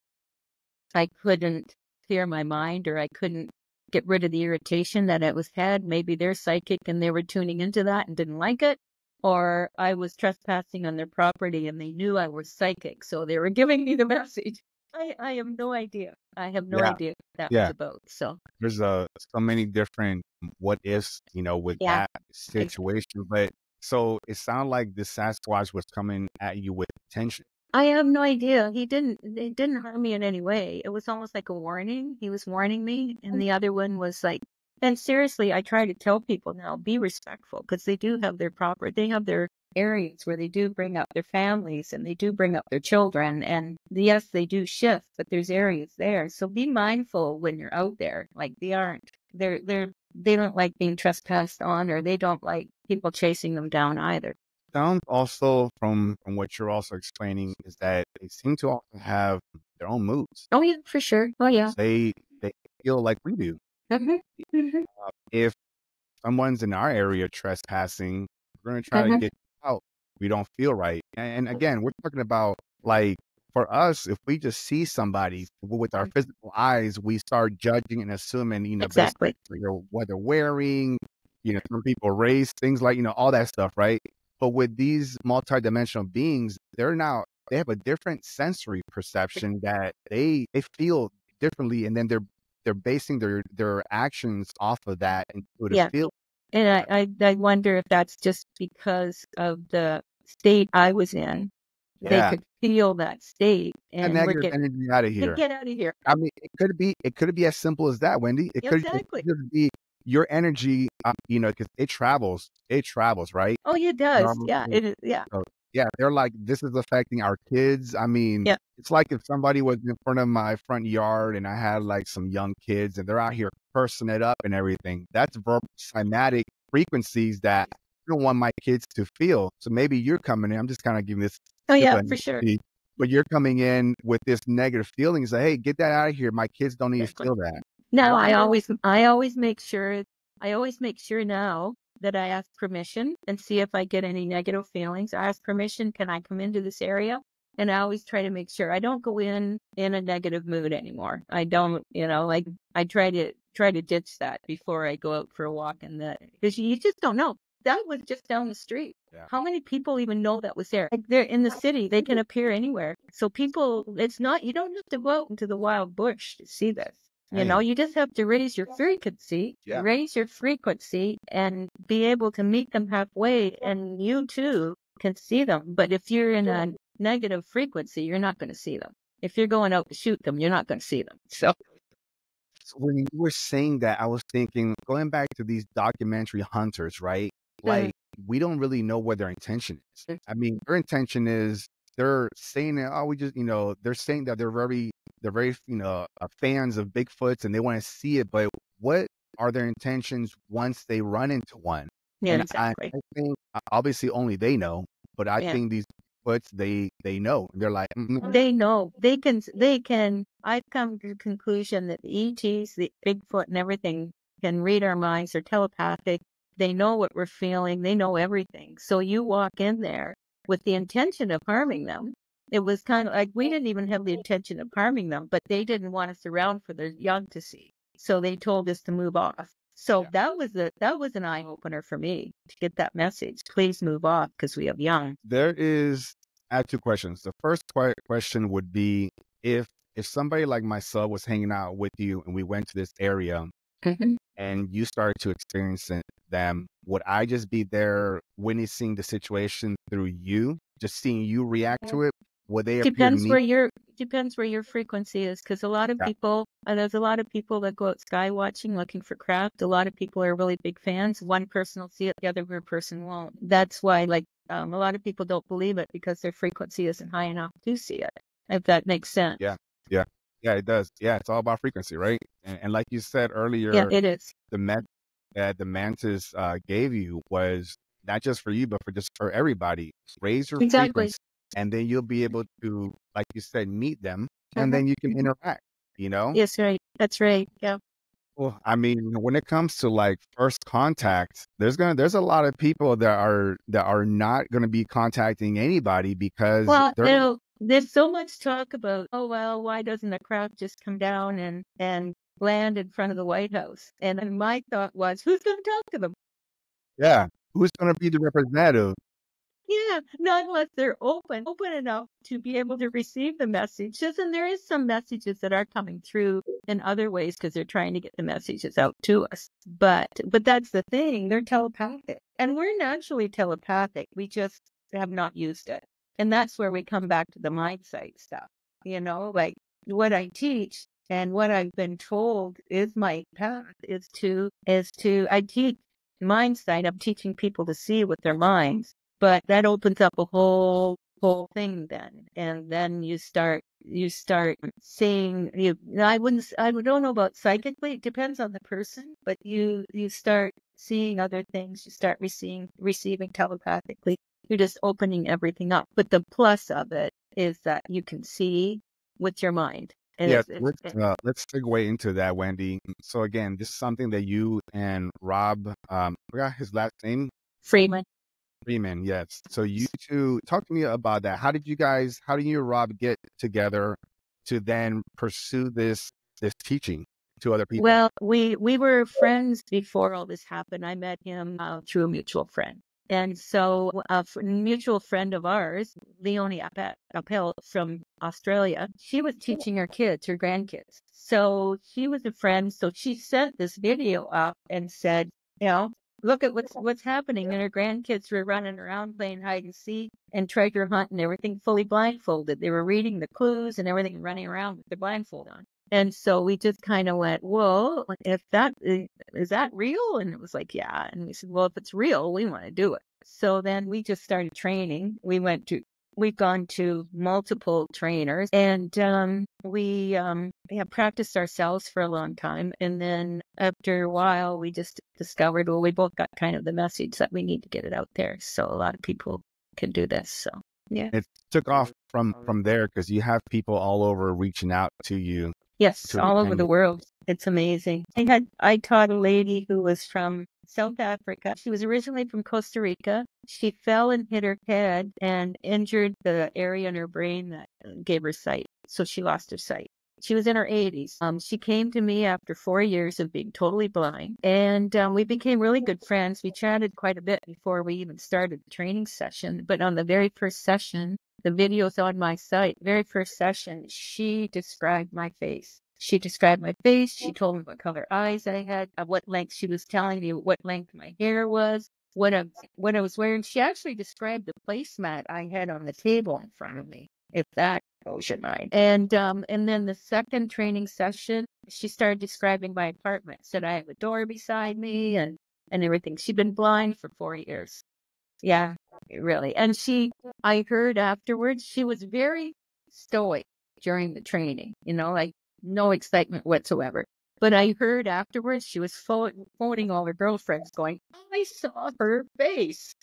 I couldn't clear my mind or I couldn't get rid of the irritation that it was had, maybe they're psychic and they were tuning into that and didn't like it or I was trespassing on their property and they knew I was psychic, so they were giving me the message. I, I have no idea. I have no Yeah. idea what that Yeah. was about. So There's uh, so many different what ifs, you know, with Yeah. that situation. But so it sounded like the Sasquatch was coming at you with tension. I have no idea. He didn't it didn't harm me in any way. It was almost like a warning. He was warning me, and the other one was like and seriously, I try to tell people now, be respectful because they do have their proper they have their areas where they do bring up their families and they do bring up their children and yes, they do shift, but there's areas there. So be mindful when you're out there. Like they aren't they're they're they don't like being trespassed on or they don't like people chasing them down either. Sounds also from from what you're also explaining is that they seem to also have their own moods. Oh yeah, for sure. Oh yeah. They they feel like we do. Mhm. Mhm. Uh, if someone's in our area trespassing, we're gonna try to Mhm. get out. We don't feel right. And, and again, we're talking about like for us, if we just see somebody with our physical eyes, we start judging and assuming, you know, Exactly. you know, what they're wearing, you know, some people race, things like, you know, all that stuff, right? But with these multidimensional beings, they're now they have a different sensory perception that they they feel differently and then they're they're basing their their actions off of that intuitive Yeah. feel. And I, I, I wonder if that's just because of the state I was in. Yeah. They could feel that state That and we're negative energy out of here. get out of here. I mean, it could be it could be as simple as that, Wendy. It could, it could be your energy, uh, you know, because it travels. It travels, right? Oh, it does. Normal Yeah. It is. Yeah. Yeah, they're like, this is affecting our kids. I mean, Yeah. it's like if somebody was in front of my front yard and I had like some young kids and they're out here cursing it up and everything. That's verbal cymatic frequencies that I don't want my kids to feel. So maybe you're coming in. I'm just kind of giving this Oh, yeah, for sure. But you're coming in with this negative feelings. Like, hey, get that out of here. My kids don't need to feel that. No, I always, I always make sure, I always make sure now that I ask permission and see if I get any negative feelings. I ask permission. Can I come into this area? And I always try to make sure I don't go in in a negative mood anymore. I don't, you know, like I try to try to ditch that before I go out for a walk in the because you just don't know. That was just down the street. Yeah. How many people even know that was there? Like they're in the city, they can appear anywhere. So people, it's not you don't have to go out into the wild bush to see this. You know, you just have to raise your frequency, Yeah. raise your frequency, and be able to meet them halfway, and you too can see them. But if you're in a negative frequency, you're not going to see them. If you're going out to shoot them, you're not going to see them. So when you were saying that, I was thinking, going back to these documentary hunters, right? Mm-hmm. Like, we don't really know what their intention is. Mm. I mean, their intention is they're saying that, oh, we just, you know, they're saying that they're very, they're very, you know, uh, fans of Bigfoots and they want to see it. But what are their intentions once they run into one? Yeah, And exactly. I think uh, obviously only they know, but I Yeah. think these Bigfoots, they, they know. They're like, "Mm, They know they can. They can. I've come to the conclusion that the ETs, the Bigfoot, and everything can read our minds. They're telepathic. They know what we're feeling. They know everything. So you walk in there with the intention of harming them. It was kind of like we didn't even have the intention of harming them, but they didn't want us around for their young to see. So they told us to move off. So Yeah. that was a that was an eye opener for me to get that message. Please move off because we have young. there is I have two questions. The first question would be if if somebody like myself was hanging out with you and we went to this area mm-hmm. and you started to experience it- them, would I just be there witnessing the situation through you, just seeing you react mm. to it? Would they depends where your depends where your frequency is because a lot of Yeah. people uh, there's a lot of people that go out sky watching looking for craft a lot of people are really big fans one person will see it the other person won't that's why like um, a lot of people don't believe it because their frequency isn't high enough to see it if that makes sense Yeah. yeah, Yeah, it does. Yeah, it's all about frequency, right? And, and like you said earlier, yeah it is the met that the mantis uh, gave you was not just for you, but for just for everybody. Raise your Exactly. frequency, and then you'll be able to, like you said, meet them, and Mhm. then you can interact. You know. yes right that's right yeah Well, I mean, when it comes to like first contact, there's gonna there's a lot of people that are that are not gonna be contacting anybody because well you know, there's so much talk about oh well why doesn't a craft just come down and and land in front of the white house and then my thought was who's going to talk to them yeah. Who's gonna be the representative? Yeah, not unless they're open, open enough to be able to receive the messages. And there is some messages that are coming through in other ways because they're trying to get the messages out to us. But but that's the thing, they're telepathic. And we're naturally telepathic. We just have not used it. And that's where we come back to the mindset stuff. You know, like what I teach and what I've been told is my path is to is to I teach mindset. I'm teaching people to see with their minds but that opens up a whole whole thing then and then you start you start seeing you i wouldn't i don't know about psychically it depends on the person but you you start seeing other things you start receiving receiving telepathically you're just opening everything up but the plus of it is that you can see with your mind and it's, let's uh, let's segue into that, Wendy. So again, this is something that you and Rob, um, I forgot his last name, freeman Freeman. Yes. So you two talk to me about that. How did you guys? How did you and Rob get together to then pursue this this teaching to other people? Well, we we were friends before all this happened. I met him uh, through a mutual friend, and so a f- mutual friend of ours, Leonie Appe- Appelt from Australia, she was teaching her kids, her grandkids. So she was a friend. So she sent this video up and said, you know. Look at what's what's happening. And her grandkids were running around playing hide and seek and treasure hunt and everything fully blindfolded. They were reading the clues and everything running around with their blindfold on. And so we just kind of went, whoa, if that eh, is that real? And it was like, yeah. And we said, well, if it's real, we want to do it. So then we just started training. We went to, we've gone to multiple trainers and um, we um, have practiced ourselves for a long time. And then after a while, we just discovered, well, we both got kind of the message that we need to get it out there. So a lot of people can do this. So yeah. it took off from from there because you have people all over reaching out to you. Yes, to all over the world. It's amazing. I had I taught a lady who was from South Africa. She was originally from Costa Rica. She fell and hit her head and injured the area in her brain that gave her sight. So she lost her sight. She was in her 80s. Um, she came to me after four years of being totally blind, and um, we became really good friends. We chatted quite a bit before we even started the training session. But on the very first session, the video's on my site. Very first session, she described my face. She described my face. She told me what color eyes I had, uh, what length. She was telling me what length my hair was, what I what I was wearing. She actually described the placemat I had on the table in front of me. If that blows your mind. And um, and then the second training session, she started describing my apartment. Said I have a door beside me and and everything. She'd been blind for four years. Yeah, really. And she, I heard afterwards, she was very stoic during the training. You know, like no excitement whatsoever. But I heard afterwards she was phoning all her girlfriends, going, "I saw her face."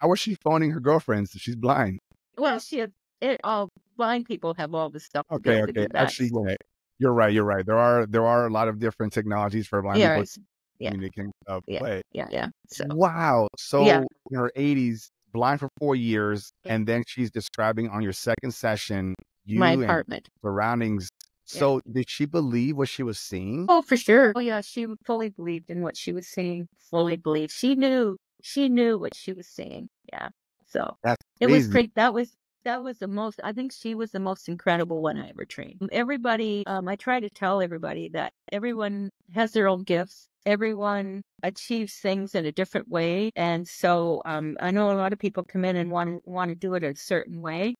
How was she phoning her girlfriends if she's blind? Well, she had it, all blind people have all this stuff. Okay, okay. Actually, yeah, you're right. You're right. There are there are a lot of different technologies for blind yeah, people yeah. communicating. Uh, yeah, play. yeah, yeah. So wow. So yeah. in her 80s, blind for four years, and then she's describing on your second session you my apartment surroundings. So did she believe what she was seeing? Oh, for sure. Oh yeah, she fully believed in what she was seeing. Fully believed. She knew. She knew what she was seeing. Yeah. So That's it was pretty. That was that was the most. I think she was the most incredible one I ever trained. Everybody. Um, I try to tell everybody that everyone has their own gifts. Everyone achieves things in a different way, and so um, I know a lot of people come in and want want to do it a certain way,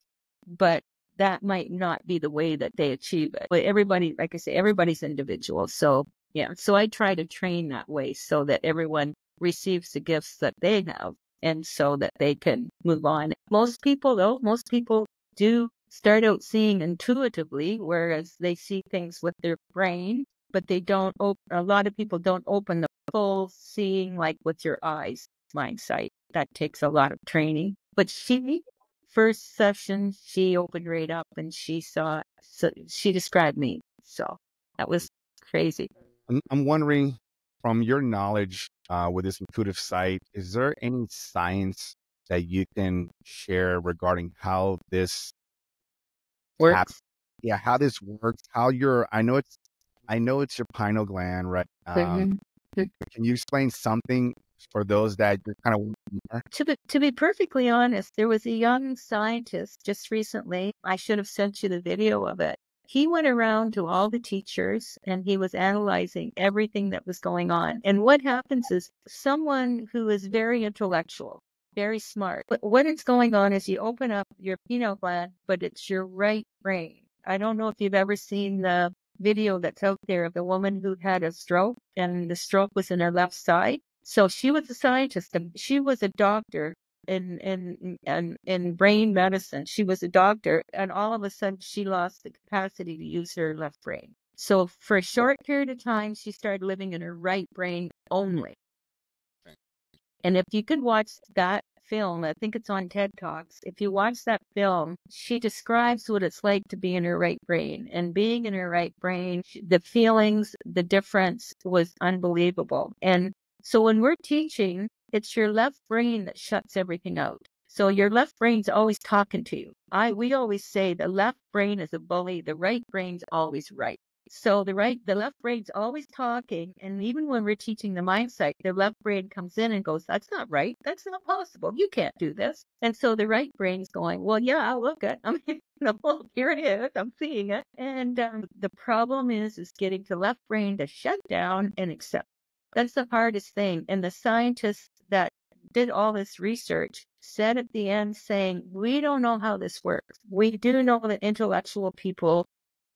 but that might not be the way that they achieve it. But everybody, like I say, everybody's individual. So yeah, so I try to train that way so that everyone receives the gifts that they have and so that they can move on. Most people, though, most people do start out seeing intuitively, whereas they see things with their brain, but they don't open, a lot of people don't open the full seeing like with your eyes mind sight. That takes a lot of training. But she, first session, she opened right up and she saw, so she described me. So that was crazy. I'm wondering from your knowledge uh, with this intuitive sight, is there any science that you can share regarding how this works? Happens? Yeah, how this works, how your I know it's I know it's your pineal gland, right? Um, mm-hmm. Can you explain something for those that kind of to be to be perfectly honest, there was a young scientist just recently. I should have sent you the video of it he went around to all the teachers and he was analyzing everything that was going on. And what happens is someone who is very intellectual, very smart, but what is going on is you open up your pineal gland, but it's your right brain. I don't know if you've ever seen the video that's out there of the woman who had a stroke and the stroke was in her left side. So she was a scientist. She was a doctor in in in in brain medicine. She was a doctor, and all of a sudden she lost the capacity to use her left brain. So for a short period of time, she started living in her right brain only. And if you could watch that film, I think it's on TED Talks. If you watch that film, she describes what it's like to be in her right brain. And being in her right brain, the feelings, the difference was unbelievable. And so when we're teaching, it's your left brain that shuts everything out. So your left brain's always talking to you. I we always say the left brain is a bully, the right brain's always right. So the right the left brain's always talking and even when we're teaching the mindset, the left brain comes in and goes, That's not right. That's not possible. You can't do this. And so the right brain's going, Well, yeah, I'll look at I mean, here it is. I'm seeing it. And um, the problem is is getting the left brain to shut down and accept. That's the hardest thing. And the scientists that did all this research said at the end saying, we don't know how this works. We do know that intellectual people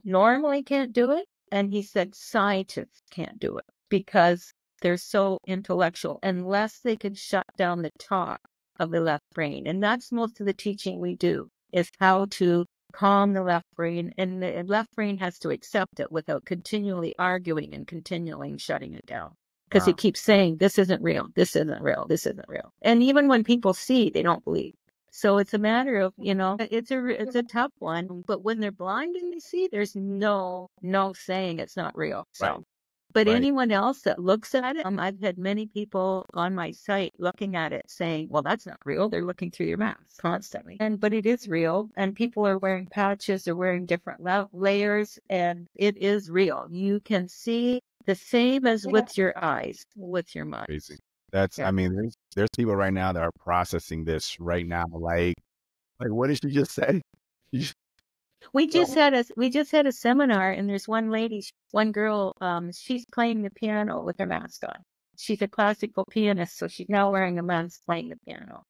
normally can't do it. And he said scientists can't do it because they're so intellectual unless they can shut down the talk of the left brain. And that's most of the teaching we do is how to calm the left brain and the left brain has to accept it without continually arguing and continually shutting it down because wow. he keeps saying, this isn't real, this isn't real, this isn't real. And even when people see, they don't believe. So it's a matter of, you know, it's a it's a tough one. But when they're blind and they see, there's no no saying it's not real. So. Right. But right. anyone else that looks at it, um, I've had many people on my site looking at it saying, "Well, that's not real." They're looking through your mask constantly, and but it is real. And people are wearing patches, they're wearing different la- layers, and it is real. You can see the same as with your eyes, with your mind. Crazy. That's yeah. I mean, there's there's people right now that are processing this right now. Like, like what did she just say? We just had a we just had a seminar, and there's one lady, one girl, um, she's playing the piano with her mask on. She's a classical pianist, so she's now wearing a mask playing the piano,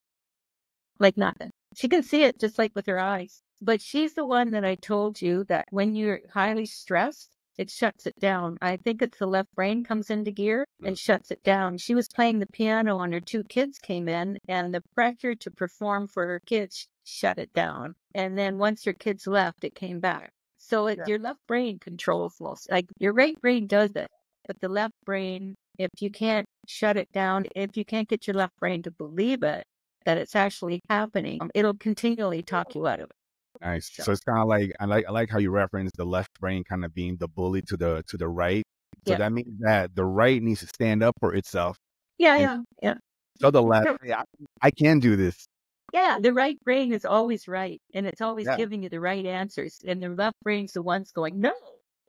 like nothing. She can see it just like with her eyes. But she's the one that I told you that when you're highly stressed, it shuts it down. I think it's the left brain comes into gear and shuts it down. She was playing the piano and her two kids came in and the pressure to perform for her kids shut it down. And then once your kids left, it came back. So it, Yeah. your left brain controls most. Like your right brain does it, but the left brain, if you can't shut it down, if you can't get your left brain to believe it, that it's actually happening, um, it'll continually talk you out of it. Nice. So- So it's kind of like I like I like how you reference the left brain kind of being the bully to the to the right. So Yeah. that means that the right needs to stand up for itself. Yeah, yeah, yeah. So the left, yeah, I, I can do this. Yeah, the right brain is always right, and it's always Yeah. giving you the right answers, and the left brain's the one's going no,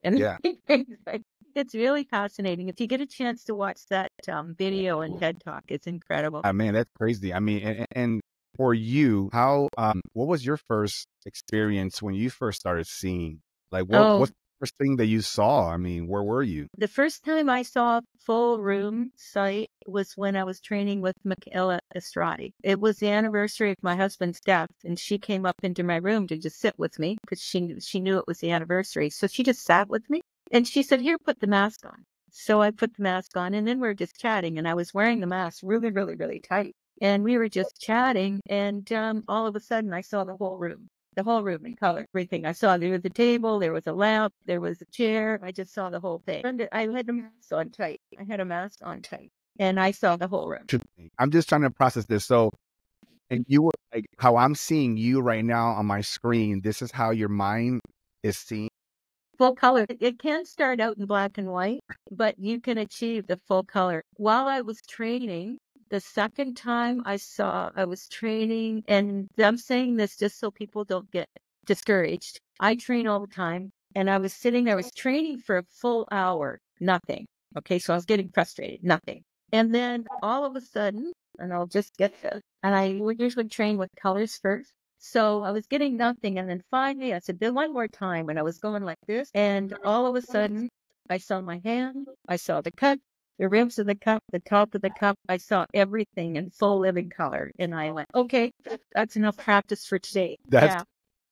and Yeah. like, it's really fascinating. If you get a chance to watch that um, video and TED Talk, it's incredible. I mean, that's crazy. I mean, and, and for you, how um, what was your first experience when you first started seeing? Like, what Oh. what's the first thing that you saw? I mean, where were you? The first time I saw full room sight was when I was training with Michaela Estradi. It was the anniversary of my husband's death, and she came up into my room to just sit with me because she she knew it was the anniversary. So she just sat with me, and she said, "Here, put the mask on." So I put the mask on, and then we were just chatting, and I was wearing the mask really, really, really tight, and we were just chatting, and um, all of a sudden I saw the whole room. The whole room in color, everything. I saw there was a table, there was a lamp, there was a chair. I just saw the whole thing. And I had a mask on tight. I had a mask on tight, and I saw the whole room. I'm just trying to process this. So, and you were like how I'm seeing you right now on my screen. This is how your mind is seeing. Full color. It- It can start out in black and white, but you can achieve the full color. While I was training, the second time I saw, I was training, and I'm saying this just so people don't get discouraged. I train all the time, and I was sitting there, I was training for a full hour, nothing. Okay, so I was getting frustrated, nothing. And then all of a sudden, and I'll just get this, and I would usually train with colors first. So I was getting nothing, and then finally I said, "Do one more time," and I was going like this, and all of a sudden I saw my hand, I saw the cup, the ribs of the cup, the top of the cup. I saw everything in full living color, and I went, "Okay, that's enough practice for today." That's- yeah.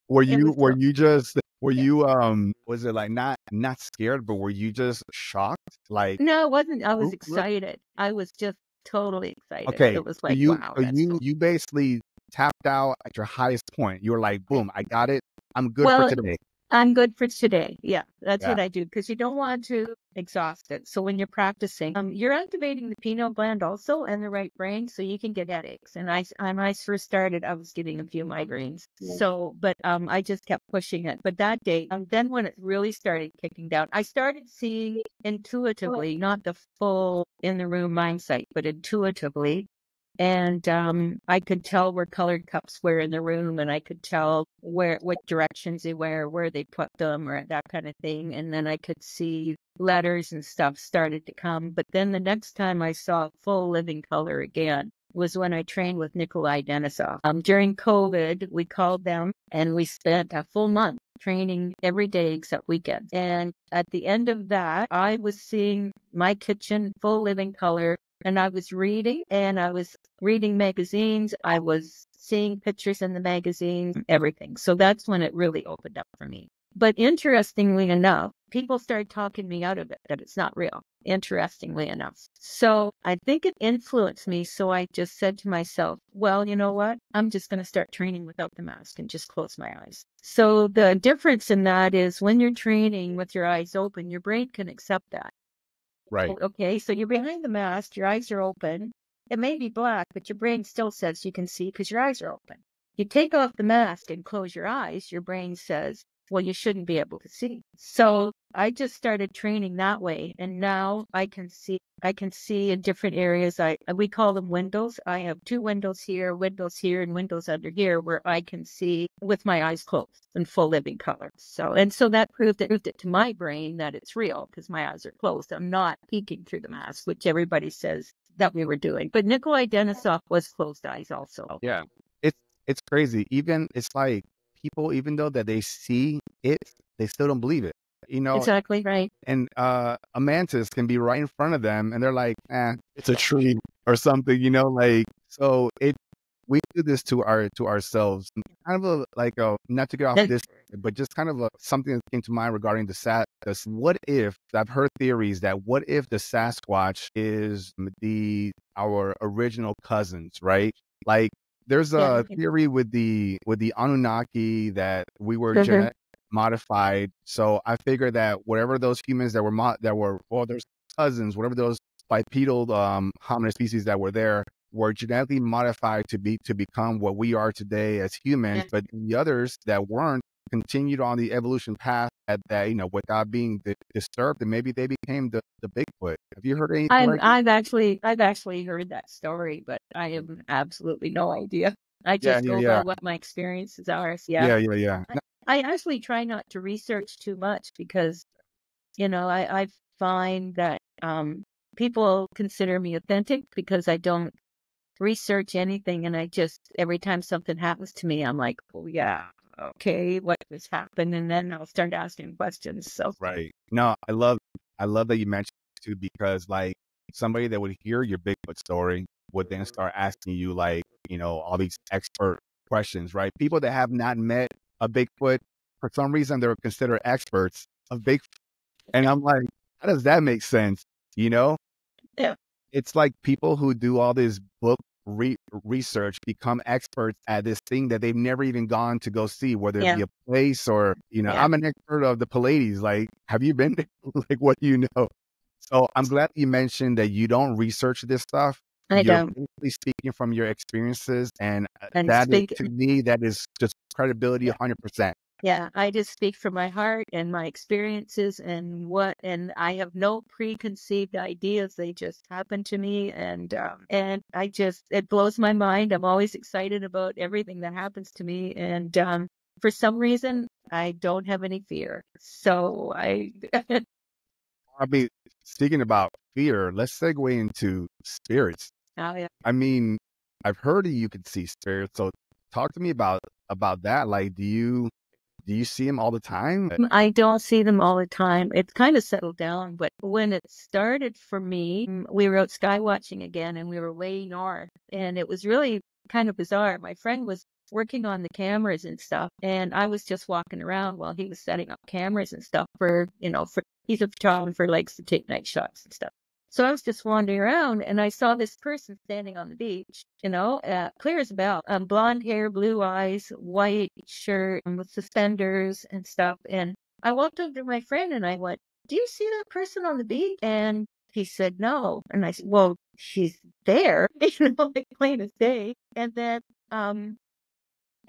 Were you were you just were you um was it like not not scared, but were you just shocked? Like No, it wasn't. I was excited. I was just totally excited. okay, it was like, you wow, you cool. you basically tapped out at your highest point. You were like, boom, I got it. I'm good Well, for today. I'm good for today. Yeah, that's what I do because you don't want to exhaust it. So when you're practicing, um, you're activating the pineal gland also and the right brain, so you can get headaches. And I, when I first started, I was getting a few migraines. Yeah. So, but um, I just kept pushing it. But that day, um, then when it really started kicking down, I started seeing intuitively, not the full in the room mindset, but intuitively. And um, I could tell where colored cups were in the room, and I could tell where what directions they were, where they put them, or that kind of thing. And then I could see letters and stuff started to come. But then the next time I saw full living color again was when I trained with Nikolai Denisov. Um, during COVID, we called them and we spent a full month training every day except weekends. And at the end of that, I was seeing my kitchen full living color and I was reading and I was reading magazines. I was seeing pictures in the magazines, mm. everything. So that's when it really opened up for me. But interestingly enough, people started talking me out of it that it's not real. Interestingly enough. So I think it influenced me. So I just said to myself, well, you know what? I'm just going to start training without the mask and just close my eyes. So the difference in that is when you're training with your eyes open, your brain can accept that. Right. Okay, so you're behind the mask, your eyes are open. It may be black, but your brain still says you can see because your eyes are open. You take off the mask and close your eyes, your brain says, well, you shouldn't be able to see. So I just started training that way, and now I can see. I can see in different areas. I we call them windows. I have two windows here, windows here, and windows under here where I can see with my eyes closed in full living color. So and so that proved it, proved it to my brain that it's real because my eyes are closed. I'm not peeking through the mask, which everybody says that we were doing. But Nikolai Denisov was closed eyes also. Yeah. It's it's crazy. Even it's like people, even though that they see it, they still don't believe it. You know, Exactly right. and uh a mantis can be right in front of them and they're like, eh, it's a tree or something, you know, like so it we do this to our to ourselves. Kind of a, like a not to get off this, but just kind of a, something that came to mind regarding the sat. This, what if I've heard theories that what if the Sasquatch is the our original cousins, right? Like there's a yeah. theory with the with the Anunnaki that we were mm-hmm. genetic modified. So I figure that whatever those humans that were mo- that were well, there's cousins, whatever those bipedal um, hominid species that were there were genetically modified to be to become what we are today as humans. Yeah. But the others that weren't continued on the evolution path at that you know without being disturbed, and maybe they became the the Bigfoot. Have you heard anything? I've, like I've actually I've actually heard that story, but I have absolutely no idea. I just yeah, go yeah, by what my experiences are. Yeah, yeah, yeah, yeah. I actually try not to research too much because, you know, I, I find that um, people consider me authentic because I don't research anything. And I just, every time something happens to me, I'm like, oh, yeah, okay, what has happened? And then I'll start asking questions. So, right. No, I love, I love that you mentioned too, because like somebody that would hear your Bigfoot story would then mm-hmm. start asking you, like, you know, all these expert questions, right? People that have not met a Bigfoot. For some reason, they're considered experts of Bigfoot. And I'm like, how does that make sense? You know? Yeah. It's like people who do all this book re- research become experts at this thing that they've never even gone to go see, whether yeah. it be a place or, you know, yeah. I'm an expert of the Pleiades. Like, have you been there? like, what do you know? So I'm glad you mentioned that you don't research this stuff. I You're don't. speaking from your experiences, and, uh, and that speak- is, to me, that is just credibility, hundred percent. Yeah, I just speak from my heart and my experiences and what, and I have no preconceived ideas. They just happen to me, and um, and I just it blows my mind. I'm always excited about everything that happens to me, and um, for some reason, I don't have any fear. So I. I mean, speaking about fear, let's segue into spirits. Oh yeah. I mean, I've heard you could see spirits. So talk to me about about that. Like, do you do you see them all the time? Mm, I don't see them all the time. It's kind of settled down, but when it started for me, mm, we were out sky watching again, and we were way north, and it was really kind of bizarre. My friend was working on the cameras and stuff, and I was just walking around while he was setting up cameras and stuff for you know for he's a photographer, likes to take night shots and stuff. So I was just wandering around and I saw this person standing on the beach, you know, uh, clear as a bell, um, blonde hair, blue eyes, white shirt with suspenders and stuff. And I walked over to my friend and I went, do you see that person on the beach? And he said, no. And I said, well, she's there, you know, like plain as day. And then, um,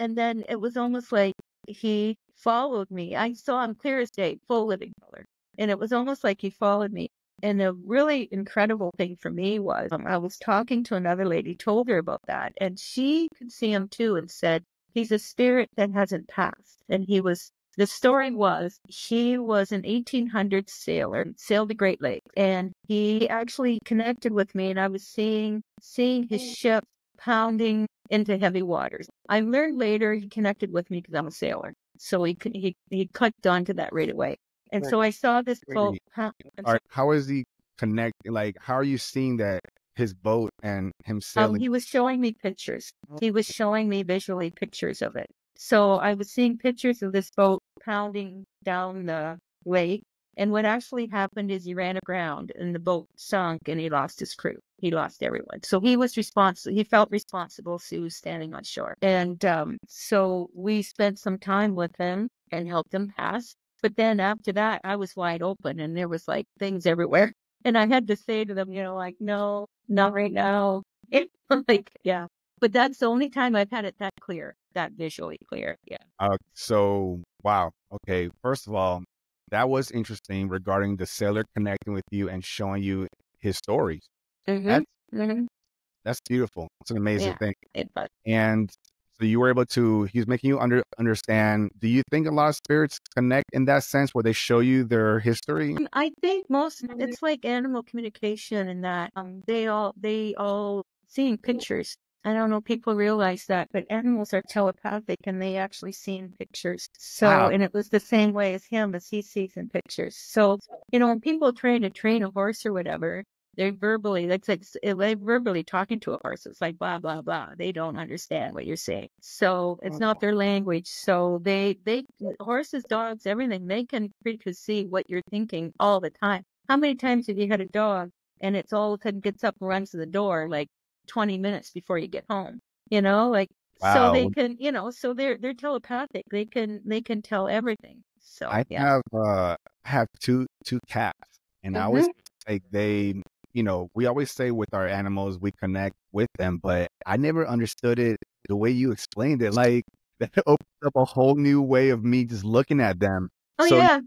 and then it was almost like he followed me. I saw him clear as day, full living color. And it was almost like he followed me. And a really incredible thing for me was um, I was talking to another lady, told her about that, and she could see him too and said, He's a spirit that hasn't passed. And he was, the story was, he was an 1800 sailor, sailed the Great Lakes, and he actually connected with me, and I was seeing, seeing his ship pounding into heavy waters. I learned later he connected with me because I'm a sailor. So he, he, he clicked onto that right away. And so I saw this boat. Huh? Right, how is he connect? Like, how are you seeing that his boat and him um, sailing? Um, he was showing me pictures. Oh. He was showing me visually pictures of it. So I was seeing pictures of this boat pounding down the lake. And what actually happened is he ran aground and the boat sunk and he lost his crew. He lost everyone. So he was responsible. He felt responsible. So he was standing on shore. And um, so we spent some time with him and helped him pass. But then after that, I was wide open and there was like things everywhere. And I had to say to them, you know, like, no, not right now. Like, yeah. But that's the only time I've had it that clear, that visually clear. Yeah. Uh, so, wow. Okay. First of all, that was interesting regarding the sailor connecting with you and showing you his stories. Mm-hmm. That's, mm-hmm. that's beautiful. It's an amazing yeah, thing. And so you were able to, he's making you under understand. Do you think a lot of spirits connect in that sense where they show you their history? Um, I think most, it's like animal communication in that um, they all, they all seeing pictures. I don't know people realize that, but animals are telepathic and they actually see in pictures. So, wow. and it was the same way as him as he sees in pictures. So, you know, when people try to train a horse or whatever, they're verbally that's like like verbally talking to a horse. It's like blah blah blah. They don't understand what you're saying. So it's not their language. So they they horses, dogs, everything they can see what you're thinking all the time. How many times have you had a dog and it's all of a sudden gets up and runs to the door like 20 minutes before you get home? You know, like wow. so they can you know so they're they're telepathic. They can they can tell everything. So I yeah. have uh have two two cats and mm-hmm. I always like they you know, we always say with our animals, we connect with them, but I never understood it the way you explained it. Like that opened up a whole new way of me just looking at them. Oh so, yeah.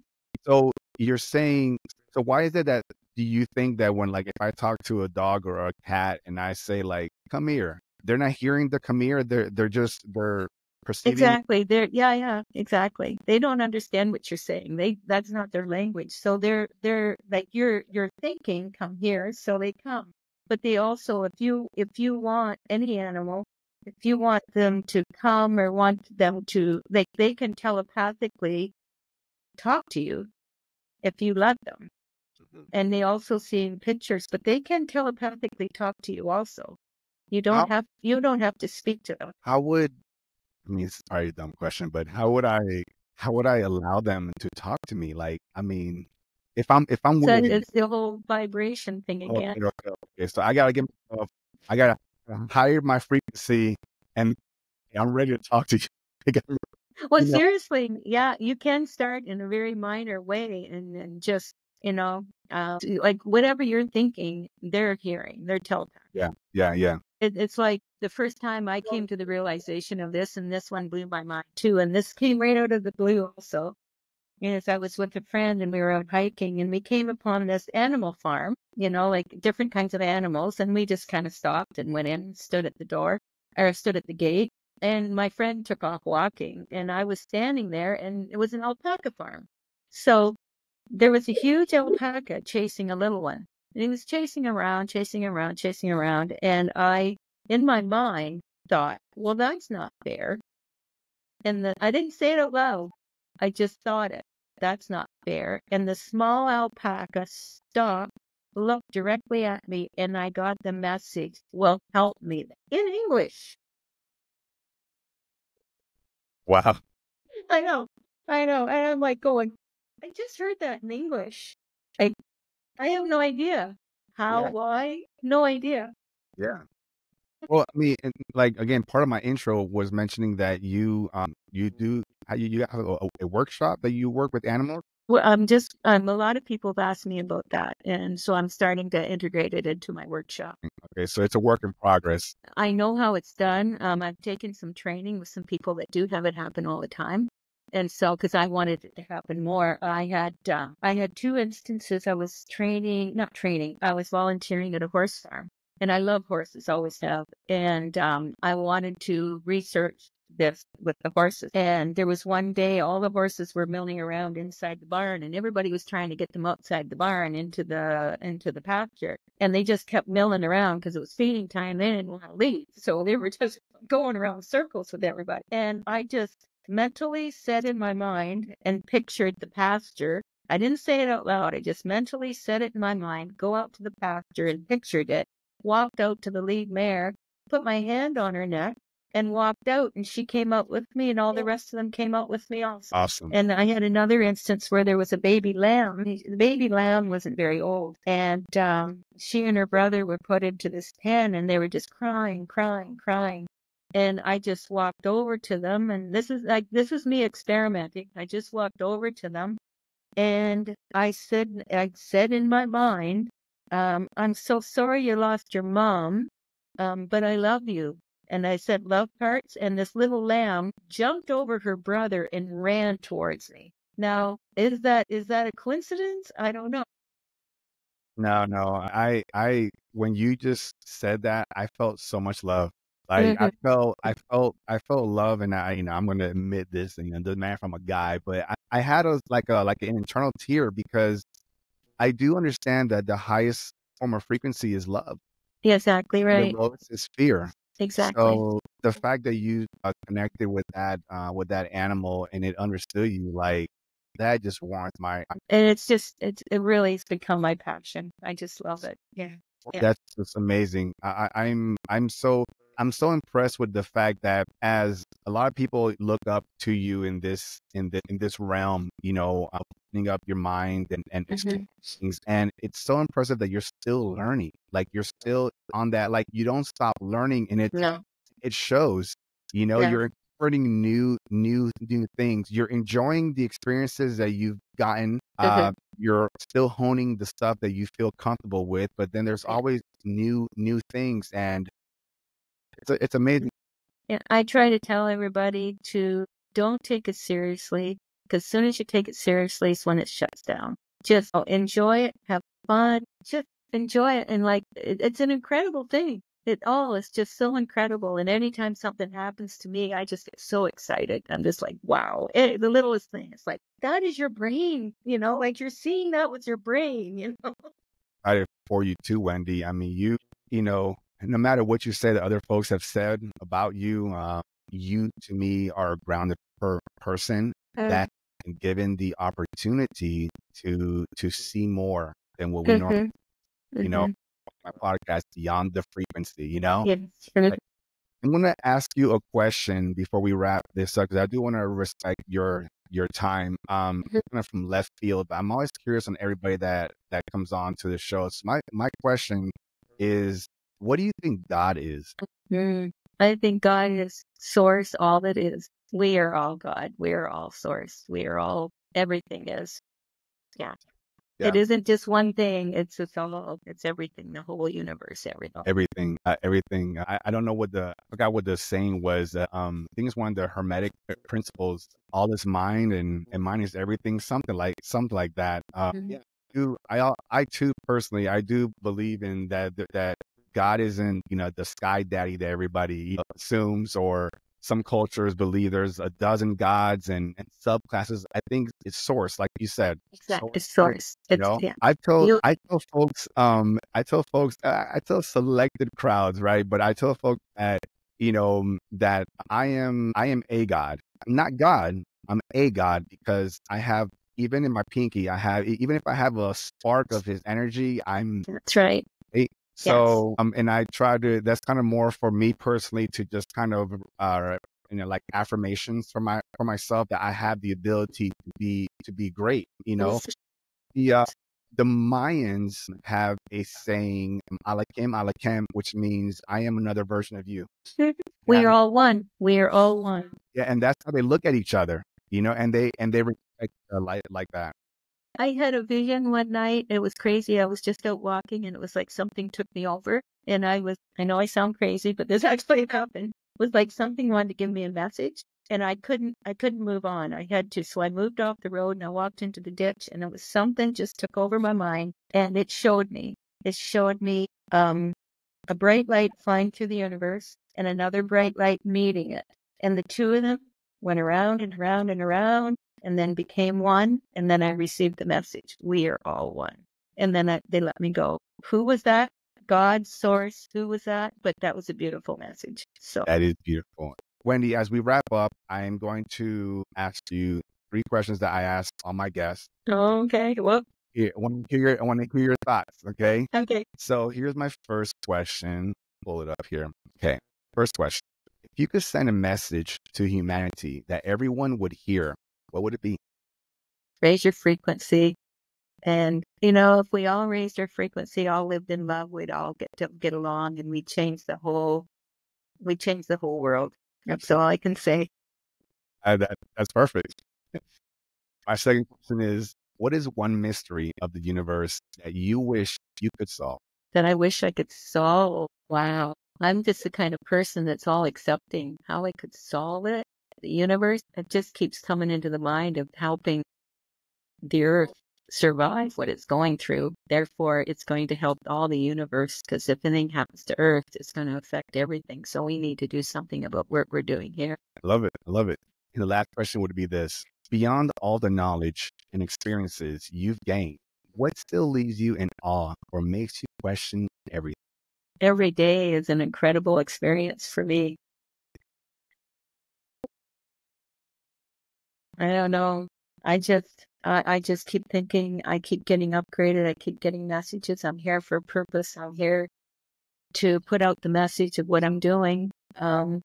So you're saying, so why is it that do you think that when like if I talk to a dog or a cat and I say like, come here, they're not hearing the come here, they're they're just they're perceiving exactly they're yeah yeah exactly. They don't understand what you're saying. They that's not their language. So they're they're like you're you're thinking come here so they come. But they also if you if you want any animal if you want them to come or want them to like they can telepathically talk to you if you let them. Mm-hmm. and they also see pictures but they can telepathically talk to you also. You don't how, have you don't have to speak to them. How would I mean, it's probably a dumb question, but how would I how would I allow them to talk to me? Like, I mean, if I'm if I'm so it's the whole vibration thing oh, again. Okay, okay, okay. so I gotta get myself, I gotta higher my frequency, and I'm ready to talk to you. well, you know? seriously, yeah, you can start in a very minor way, and, and just you know, uh, like whatever you're thinking, they're hearing, they're telepath. Yeah, yeah, yeah. It, it's like the first time I came to the realization of this, and this one blew my mind too. And this came right out of the blue also. Yes, I was with a friend and we were out hiking and we came upon this animal farm, you know, like different kinds of animals. And we just kind of stopped and went in, stood at the door or stood at the gate. And my friend took off walking and I was standing there and it was an alpaca farm. So there was a huge alpaca chasing a little one. And he was chasing around, chasing around, chasing around. And I, in my mind, thought, well, that's not fair. And the, I didn't say it out loud. I just thought it. That's not fair. And the small alpaca stopped, looked directly at me, and I got the message, well, help me in English. Wow. I know. I know. And I'm like going, I just heard that in English. I I have no idea. How, yeah. why? No idea. Yeah. Well, I mean, like again, part of my intro was mentioning that you um you do you you have a, a workshop that you work with animals. Well, I'm just um a lot of people have asked me about that, and so I'm starting to integrate it into my workshop. Okay, so it's a work in progress. I know how it's done. Um, I've taken some training with some people that do have it happen all the time, and so because I wanted it to happen more, I had uh, I had two instances. I was training, not training. I was volunteering at a horse farm, and I love horses, always have. And um, I wanted to research this with the horses. And there was one day all the horses were milling around inside the barn, and everybody was trying to get them outside the barn into the into the pasture. And they just kept milling around because it was feeding time. They didn't want to leave, so they were just going around circles with everybody. And I just mentally said in my mind and pictured the pasture. I didn't say it out loud. I just mentally said it in my mind, go out to the pasture and pictured it, walked out to the lead mare, put my hand on her neck and walked out and she came out with me and all the rest of them came out with me also. Awesome. And I had another instance where there was a baby lamb. The baby lamb wasn't very old and um, she and her brother were put into this pen and they were just crying, crying, crying and I just walked over to them and this is like this is me experimenting. I just walked over to them and I said I said in my mind, um, I'm so sorry you lost your mom, um, but I love you. And I said love parts and this little lamb jumped over her brother and ran towards me. Now, is that is that a coincidence? I don't know. No, no. I I when you just said that, I felt so much love like mm-hmm. I felt, I felt, I felt love, and I, you know, I'm going to admit this, and you know, the man from a guy, but I, I had a like a like an internal tear because I do understand that the highest form of frequency is love. Yeah, exactly right. The lowest is fear. Exactly. So the fact that you uh, connected with that uh, with that animal and it understood you, like that just warms my. And it's just, it's, it really has become my passion. I just love it. Yeah. Yeah. That's just amazing. I, I- I'm I'm so I'm so impressed with the fact that as a lot of people look up to you in this in the in this realm, you know, opening up your mind and and Mhm. things, and it's so impressive that you're still learning. Like you're still on that. Like you don't stop learning, and it No. it shows. You know, Yeah. you're learning new new new things. You're enjoying the experiences that you've gotten. Uh, you're still honing the stuff that you feel comfortable with, but then there's always new new things, and it's it's amazing. Yeah, I try to tell everybody to don't take it seriously because as soon as you take it seriously is when it shuts down. Just oh, enjoy it, have fun, just enjoy it. And like, it, it's an incredible thing. It all is just so incredible. And anytime something happens to me, I just get so excited. I'm just like, wow, eh, the littlest thing. It's like, that is your brain, you know, like you're seeing that with your brain, you know? excited for you too, Wendy. I mean, you, you know, no matter what you say that other folks have said about you, uh, you to me are a grounded per- person that given the opportunity to to see more than what we normally, Mhm. you know, Mhm. my podcast beyond the frequency. You know, Yes. Mhm. I'm going to ask you a question before we wrap this up because I do want to respect your your time. Um, Mhm. kind of from left field, but I'm always curious on everybody that that comes on to the show. So my my question is, what do you think God is? Mm, I think God is source, all that is. We are all God. We are all source. We are all, everything is. Yeah. Yeah. It isn't just one thing. It's it's all, it's everything, the whole universe, everything. Everything, uh, everything. I, I don't know what the I forgot what the saying was. Uh, um, I think it's one of the Hermetic principles. All is mind, and and mind is everything. Something like something like that. Uh, Mhm. yeah, I I too personally I do believe in that- that God isn't you know the sky daddy that everybody assumes or some cultures believe there's a dozen gods and, and subclasses. I think it's source, like you said. Exactly. source. It's source. You It's, know, yeah. I tell You- I tell folks um I tell folks I, tell selected crowds right, but I tell folks that you know that I am I am a god. I'm not God. I'm a god because I have even in my pinky I have even if I have a spark of his energy, I'm That's right. So um and I try to that's kind of more for me personally to just kind of uh you know like affirmations for my for myself that I have the ability to be to be great, you know the uh, the Mayans have a saying "Alakim Alakim," which means "I am another version of you." We Yeah. are all one. We are all one. Yeah, and that's how they look at each other, you know, and they and they respect uh, like like that. I had a vision one night. It was crazy. I was just out walking and it was like something took me over. And I was, I know I sound crazy, but this actually happened. It was like something wanted to give me a message and I couldn't, I couldn't move on. I had to. So I moved off the road and I walked into the ditch and it was something just took over my mind and it showed me, it showed me, um, a bright light flying through the universe and another bright light meeting it. And the two of them went around and around and around and then became one. And then I received the message, we are all one. And then I, they let me go. Who was that? God, source, who was that? But that was a beautiful message. So, That is beautiful, Wendy. As we wrap up, I am going to ask you three questions that I ask all my guests. okay. Well, Here, I want to hear your, I want to hear your thoughts. Okay, okay. so here's my first question. Pull it up here. Okay, first question. If you could send a message to humanity that everyone would hear, what would it be? Raise your frequency. And, you know, if we all raised our frequency, all lived in love, we'd all get to get along and we'd change the whole, we'd change the whole world. That's all I can say. Uh, that, that's perfect. My second question is What is one mystery of the universe that you wish you could solve? that I wish I could solve. Wow. I'm just the kind of person that's all accepting how I could solve it. The universe, it just keeps coming into the mind of helping the earth survive what it's going through. Therefore, it's going to help all the universe because if anything happens to earth, it's going to affect everything. So we need to do something about what we're doing here. I love it. I love it. And the last question would be this Beyond all the knowledge and experiences you've gained, what still leaves you in awe or makes you question everything? Every day is an incredible experience for me. I don't know. I just, I, I just keep thinking, I keep getting upgraded. I keep getting messages. I'm here for a purpose. I'm here to put out the message of what I'm doing, um,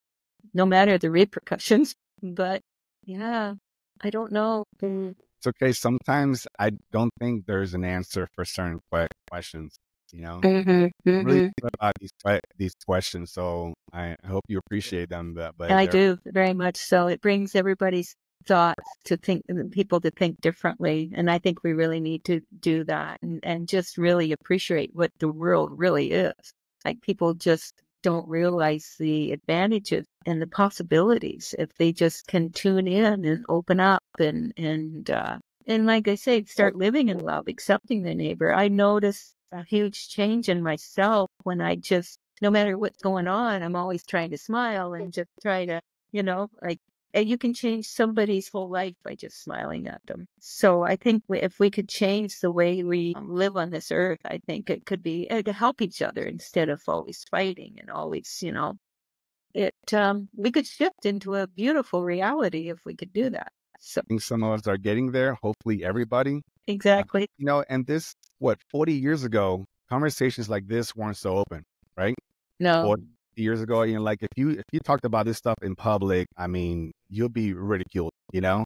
no matter the repercussions. But yeah, I don't know. It's okay. Sometimes I don't think there's an answer for certain que- questions. You know, Mm-hmm, really mm-hmm. think about these these questions. So I hope you appreciate them. But, but I do very much so. It brings everybody's thoughts to think, people to think differently. And I think we really need to do that and, and just really appreciate what the world really is. Like people just don't realize the advantages and the possibilities if they just can tune in and open up and, and, uh, and like I say, start living in love, accepting their neighbor. I notice a huge change in myself when I just, no matter what's going on, I'm always trying to smile and just try to, you know, like, and you can change somebody's whole life by just smiling at them. So I think we- if we could change the way we um, live on this earth, I think it could be, it could help each other instead of always fighting and always, you know, it, um, we could shift into a beautiful reality if we could do that. So I think some of us are getting there. Hopefully, everybody. exactly. You know, and this what forty years ago, conversations like this weren't so open, right? No. Forty years ago, you know, like if you if you talked about this stuff in public, I mean, you'll be ridiculed, you know,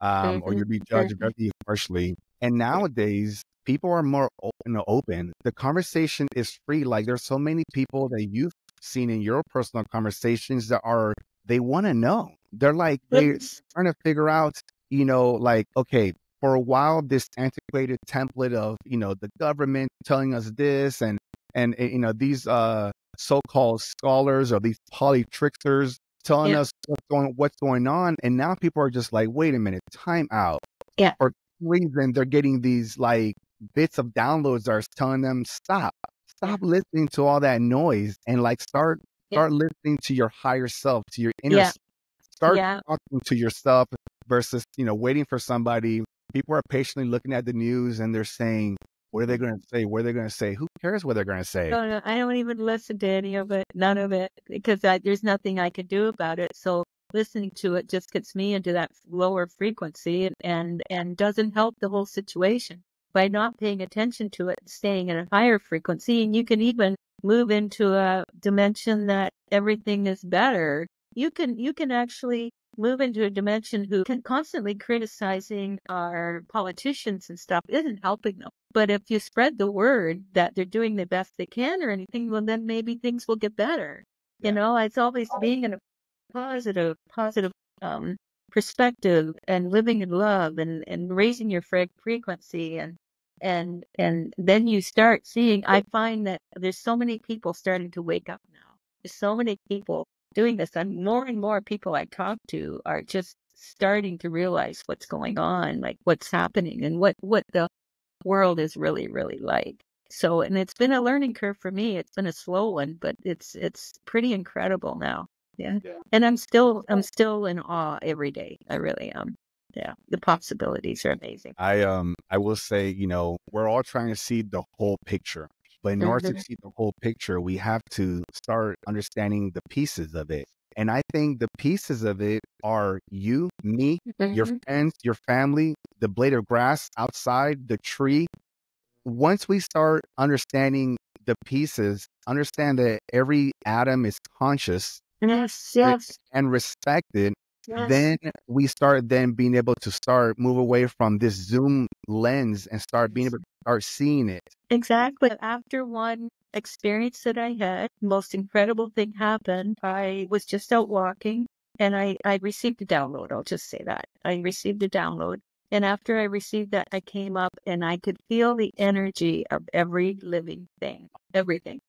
um, or Mhm, you'll be judged mhm. very harshly. And nowadays, people are more open. Open. The conversation is free. Like there's so many people that you've seen in your personal conversations that are they want to know. They're like they're trying to figure out, you know, like, okay, for a while, this antiquated template of, you know, the government telling us this and, and, eh, you know, these, uh, so-called scholars or these poly tricksters telling Yeah. us what's going, what's going on. And now people are just like, wait a minute, time out. Yeah. For reason, they're getting these like bits of downloads that are telling them, stop, stop listening to all that noise and like start, Yeah. start listening to your higher self, to your inner Yeah. start talking to yourself versus you know waiting for somebody people are patiently looking at the news and they're saying what are they going to say what are they going to say who cares what they're going to say No, no, I don't even listen to any of it, none of it, because I, there's nothing I can do about it. So listening to it just gets me into that lower frequency and, and, and doesn't help the whole situation by not paying attention to it, staying in a higher frequency. And you can even move into a dimension that everything is better. You can, you can actually move into a dimension who can constantly criticizing our politicians and stuff isn't helping them. But if you spread the word that they're doing the best they can or anything, well, then maybe things will get better. Yeah. You know, it's always being in a positive, positive, um, perspective and living in love and, and raising your frequency and, and, and then you start seeing, I find that there's so many people starting to wake up now. There's so many people doing this and more and more people I talk to are just starting to realize what's going on, like what's happening and what, what the world is really, really like. So, and it's been a learning curve for me. It's been a slow one, but it's, it's pretty incredible now. Yeah. Yeah. And I'm still, I'm still in awe every day. I really am. Yeah. The possibilities are amazing. i um i will say you know we're all trying to see the whole picture but in order to Mhm. see the whole picture we have to start understanding the pieces of it and i think the pieces of it are you me your Mhm. friends, your family, the blade of grass outside, the tree. Once we start understanding the pieces, understand that every atom is conscious Yes. Yes. and respected, then we start then being able to start move away from this zoom lens and start being able to start seeing it. Exactly. After one experience that I had, most incredible thing happened. I was just out walking and I, I received a download. I'll just say that. I received a download. And after I received that, I came up and I could feel the energy of every living thing, everything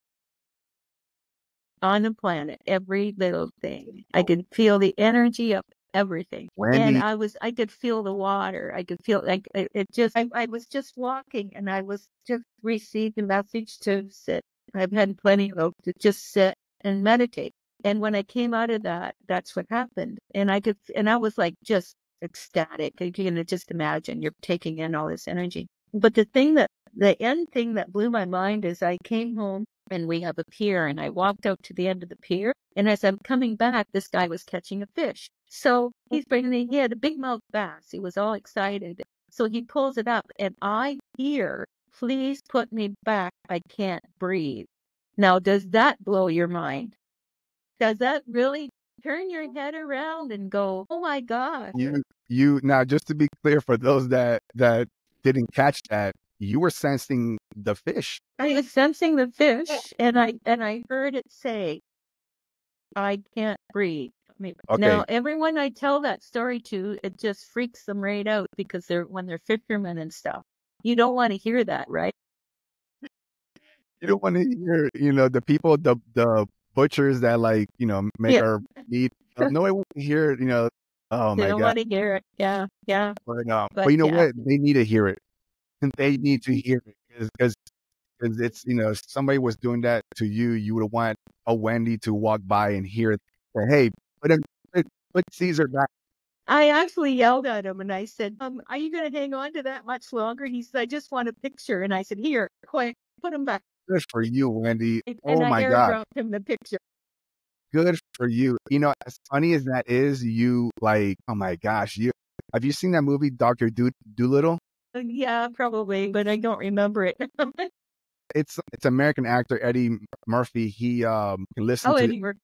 on the planet, every little thing. I oh. could feel the energy of everything. Wendy, And I was, I could feel the water. I could feel like it, it just, I, I was just walking and I was just received a message to sit. I've had plenty of to just sit and meditate. And when I came out of that, that's what happened. And I could, and I was like just ecstatic. You can just imagine you're taking in all this energy. But the thing that, the end thing that blew my mind is I came home and we have a pier. And I walked out to the end of the pier. And as I'm coming back, this guy was catching a fish. So he's bringing he had a big mouth bass. He was all excited. So he pulls it up, and I hear, Please put me back. I can't breathe. Now, does that blow your mind? Does that really turn your head around and go, "Oh my god"? You you now just to be clear for those that that didn't catch that, you were sensing the fish. I was sensing the fish, and I and I heard it say, "I can't breathe." Okay. Now, everyone I tell that story to, it just freaks them right out because they're when they're fishermen and stuff. You don't want to hear that, right? You don't want to hear, you know, the people, the the butchers that like, you know, make yeah. our meat. Uh, no one wants to hear, you know, oh they my don't want to hear it. Yeah, yeah. But, um, but, but you know yeah. what? They need to hear it. And they need to hear it because it's you know somebody was doing that to you, you would want a Wendy to walk by and hear, it, "Hey, put him, put, Cesar back I actually yelled at him and I said, um, Are you going to hang on to that much longer? He said, I just want a picture. And I said, Here, quick, put him back. Good for you, Wendy. And, oh and my I God. him the picture. Good for you. You know, as funny as that is, you like, oh my gosh, you have you seen that movie, Dr. Do- Dolittle? Uh, yeah, probably, but I don't remember it. it's it's American actor Eddie Murphy. He um can listen oh, to Eddie Murphy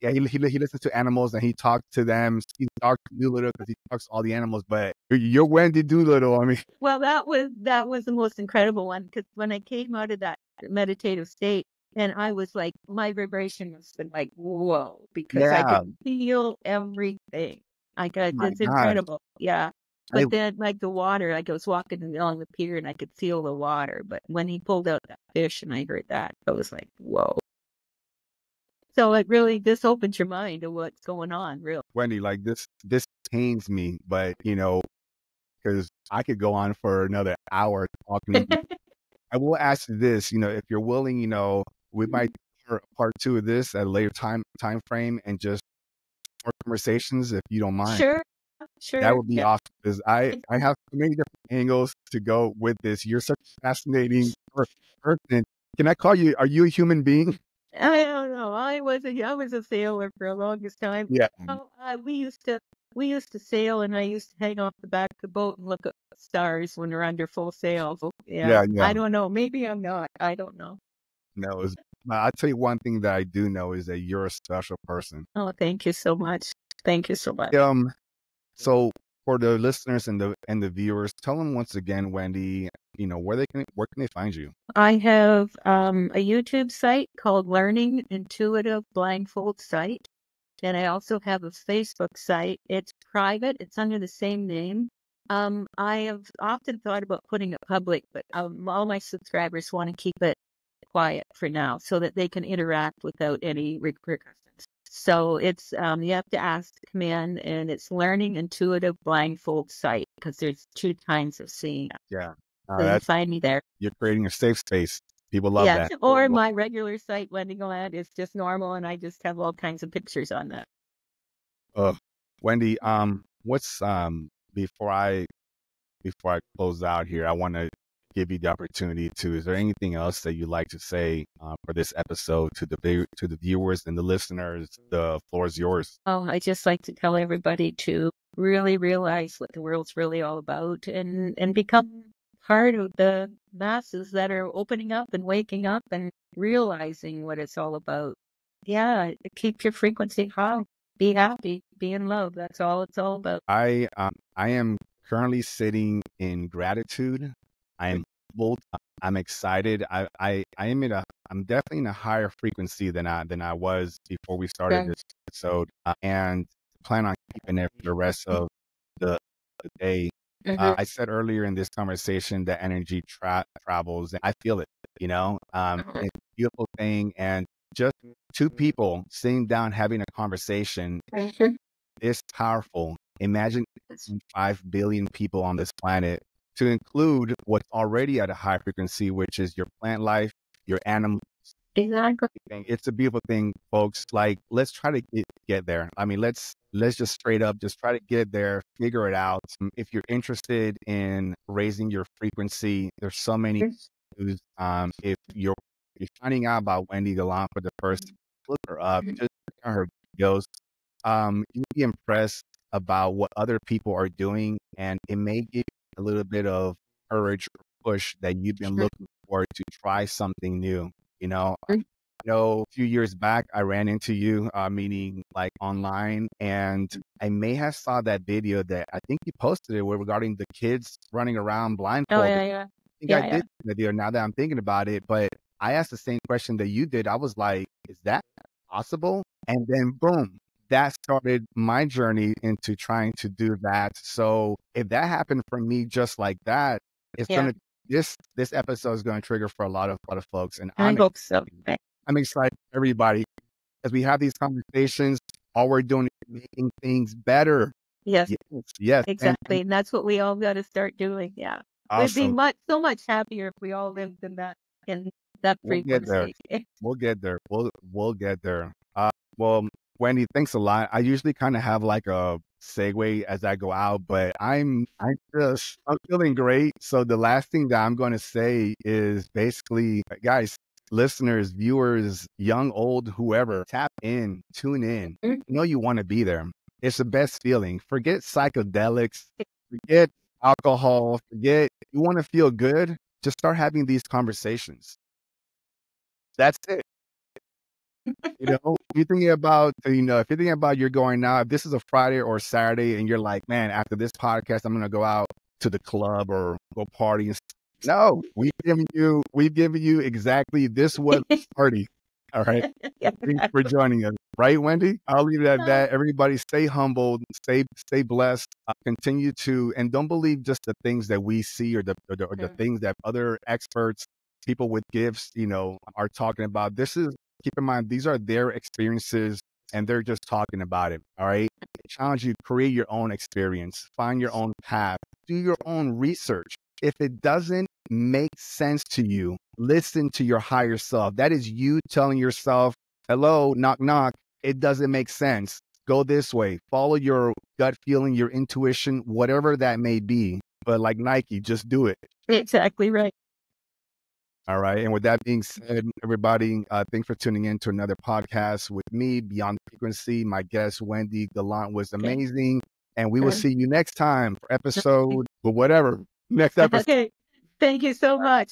yeah, he, he, he listens to animals and he talks to them. He talks to Dolittle because he talks to all the animals. But you're Wendy Dolittle. I mean, well, that was that was the most incredible one because when I came out of that meditative state, and I was like, my vibration was like, whoa, because yeah. I could feel everything. I got oh it's incredible. Yeah. But I, then, like the water, like I was walking along the pier and I could feel the water. But when he pulled out that fish and I heard that, I was like, whoa. So it really this opens your mind to what's going on, really. Wendy, like this this pains me, but you know, because I could go on for another hour talking. I will ask you this, you know, if you're willing, you know, we might mm-hmm. part two of this at a later time time frame and just more conversations if you don't mind. Sure. Sure. That would be yeah. awesome because I, I have so many different angles to go with this. You're such a fascinating person. Can I call you? Are you a human being? I don't know. I was a I was a sailor for the longest time. Yeah. Oh, uh, we used to we used to sail, and I used to hang off the back of the boat and look at stars when they're under full sail. So, yeah, yeah, yeah. I don't know. Maybe I'm not. I don't know. No, was, I'll tell you one thing that I do know is that you're a special person. Oh, thank you so much. Thank you so much. Um, so for the listeners and the and the viewers, tell them once again, Wendy, you know where they can where can they find you? I have um, a YouTube site called Learning Intuitive Blindfold Sight, and I also have a Facebook site. It's private. It's under the same name. Um, I have often thought about putting it public, but um, all my subscribers want to keep it quiet for now so that they can interact without any repercussions. So it's um, you have to ask to come in, and it's learning intuitive blindfold sight because there's two kinds of seeing. Yeah, uh, so you find me there. You're creating a safe space. People love yeah, that. Or my regular site, Wendy Gallant, is just normal, and I just have all kinds of pictures on that. Uh, Wendy, um, what's um before I before I close out here, I want to give you the opportunity to. Is there anything else that you'd like to say uh, for this episode to the to the viewers and the listeners? The floor is yours. Oh, I just like to tell everybody to really realize what the world's really all about and and become part of the masses that are opening up and waking up and realizing what it's all about. Yeah, keep your frequency high. Be happy. Be in love. That's all it's all about. I um, I am currently sitting in gratitude I am both. I'm excited. I, I, I am in a, I'm definitely in a higher frequency than I, than I was before we started this episode uh, and plan on keeping it for the rest of the, the day. Uh, mm-hmm. Uh, I said earlier in this conversation that energy tra- travels and I feel it, you know, um, mm-hmm. it's a beautiful thing. And just two people sitting down having a conversation mm-hmm. is powerful. Imagine 5 billion people on this planet to include what's already at a high frequency, which is your plant life, your animals. Exactly. It's a beautiful thing, folks. Like, let's try to get, get there. I mean, let's let's just straight up just try to get there, figure it out. Um, if you're interested in raising your frequency, there's so many. Um, if you're you're finding out about Wendy Gallant for the first time, look her up, just look at her videos. Um, you'll be impressed about what other people are doing, and it may give a little bit of courage or push that you've been Sure. looking for to try something new. You know. I know a few years back I ran into you, uh, meaning like online, and I may have saw that video that I think you posted it where regarding the kids running around Oh blindfolded. yeah, yeah. I think Yeah, I yeah. did the video now that I'm thinking about it, but I asked the same question that you did. I was like, is that possible? And then boom, that started my journey into trying to do that. So if that happened for me just like that, it's Yeah. gonna this this episode is gonna trigger for a lot of a lot of folks. And I I'm hope so. I'm excited everybody as we have these conversations, all we're doing is making things better. Yes, Yes, yes. exactly. And that's what we all got to start doing. Yeah. We'd be much so much happier if we all lived in that in that frequency. We'll get there. We'll get there. We'll we'll get there. Uh, well, Wendy, thanks a lot. I usually kind of have like a segue as I go out, but I'm I'm just I'm feeling great. So the last thing that I'm going to say is basically, guys, listeners, viewers, young, old, whoever, tap in, tune in. Mhm. You know you want to be there. It's the best feeling. Forget psychedelics. Forget alcohol. Forget you want to feel good. Just start having these conversations. That's it. You know, if you're thinking about, you know, if you're thinking about you're going out, if this is a Friday or Saturday and you're like, man, after this podcast, I'm going to go out to the club or go party. and s-" No, we've given you, we've given you exactly this was party. All right. Thanks for joining us. Right, Wendy? I'll leave it at that. Everybody stay humbled, stay, stay blessed, uh, continue to, and don't believe just the things that we see or the, or the, or the Mm. things that other experts, people with gifts, you know, are talking about. This is, keep in mind, these are their experiences and they're just talking about it. All right. I challenge you, create your own experience, find your own path, do your own research. If it doesn't make sense to you, listen to your higher self. That is you telling yourself, hello, knock, knock. It doesn't make sense. Go this way. Follow your gut feeling, your intuition, whatever that may be. But like Nike, just do it. exactly right. All right. And with that being said, everybody, uh, thanks for tuning in to another podcast with me, Beyond Frequency. My guest, Wendy Gallant, was Okay. amazing. And we will Okay. see you next time for episode, or whatever, next episode. Okay. Thank you so much.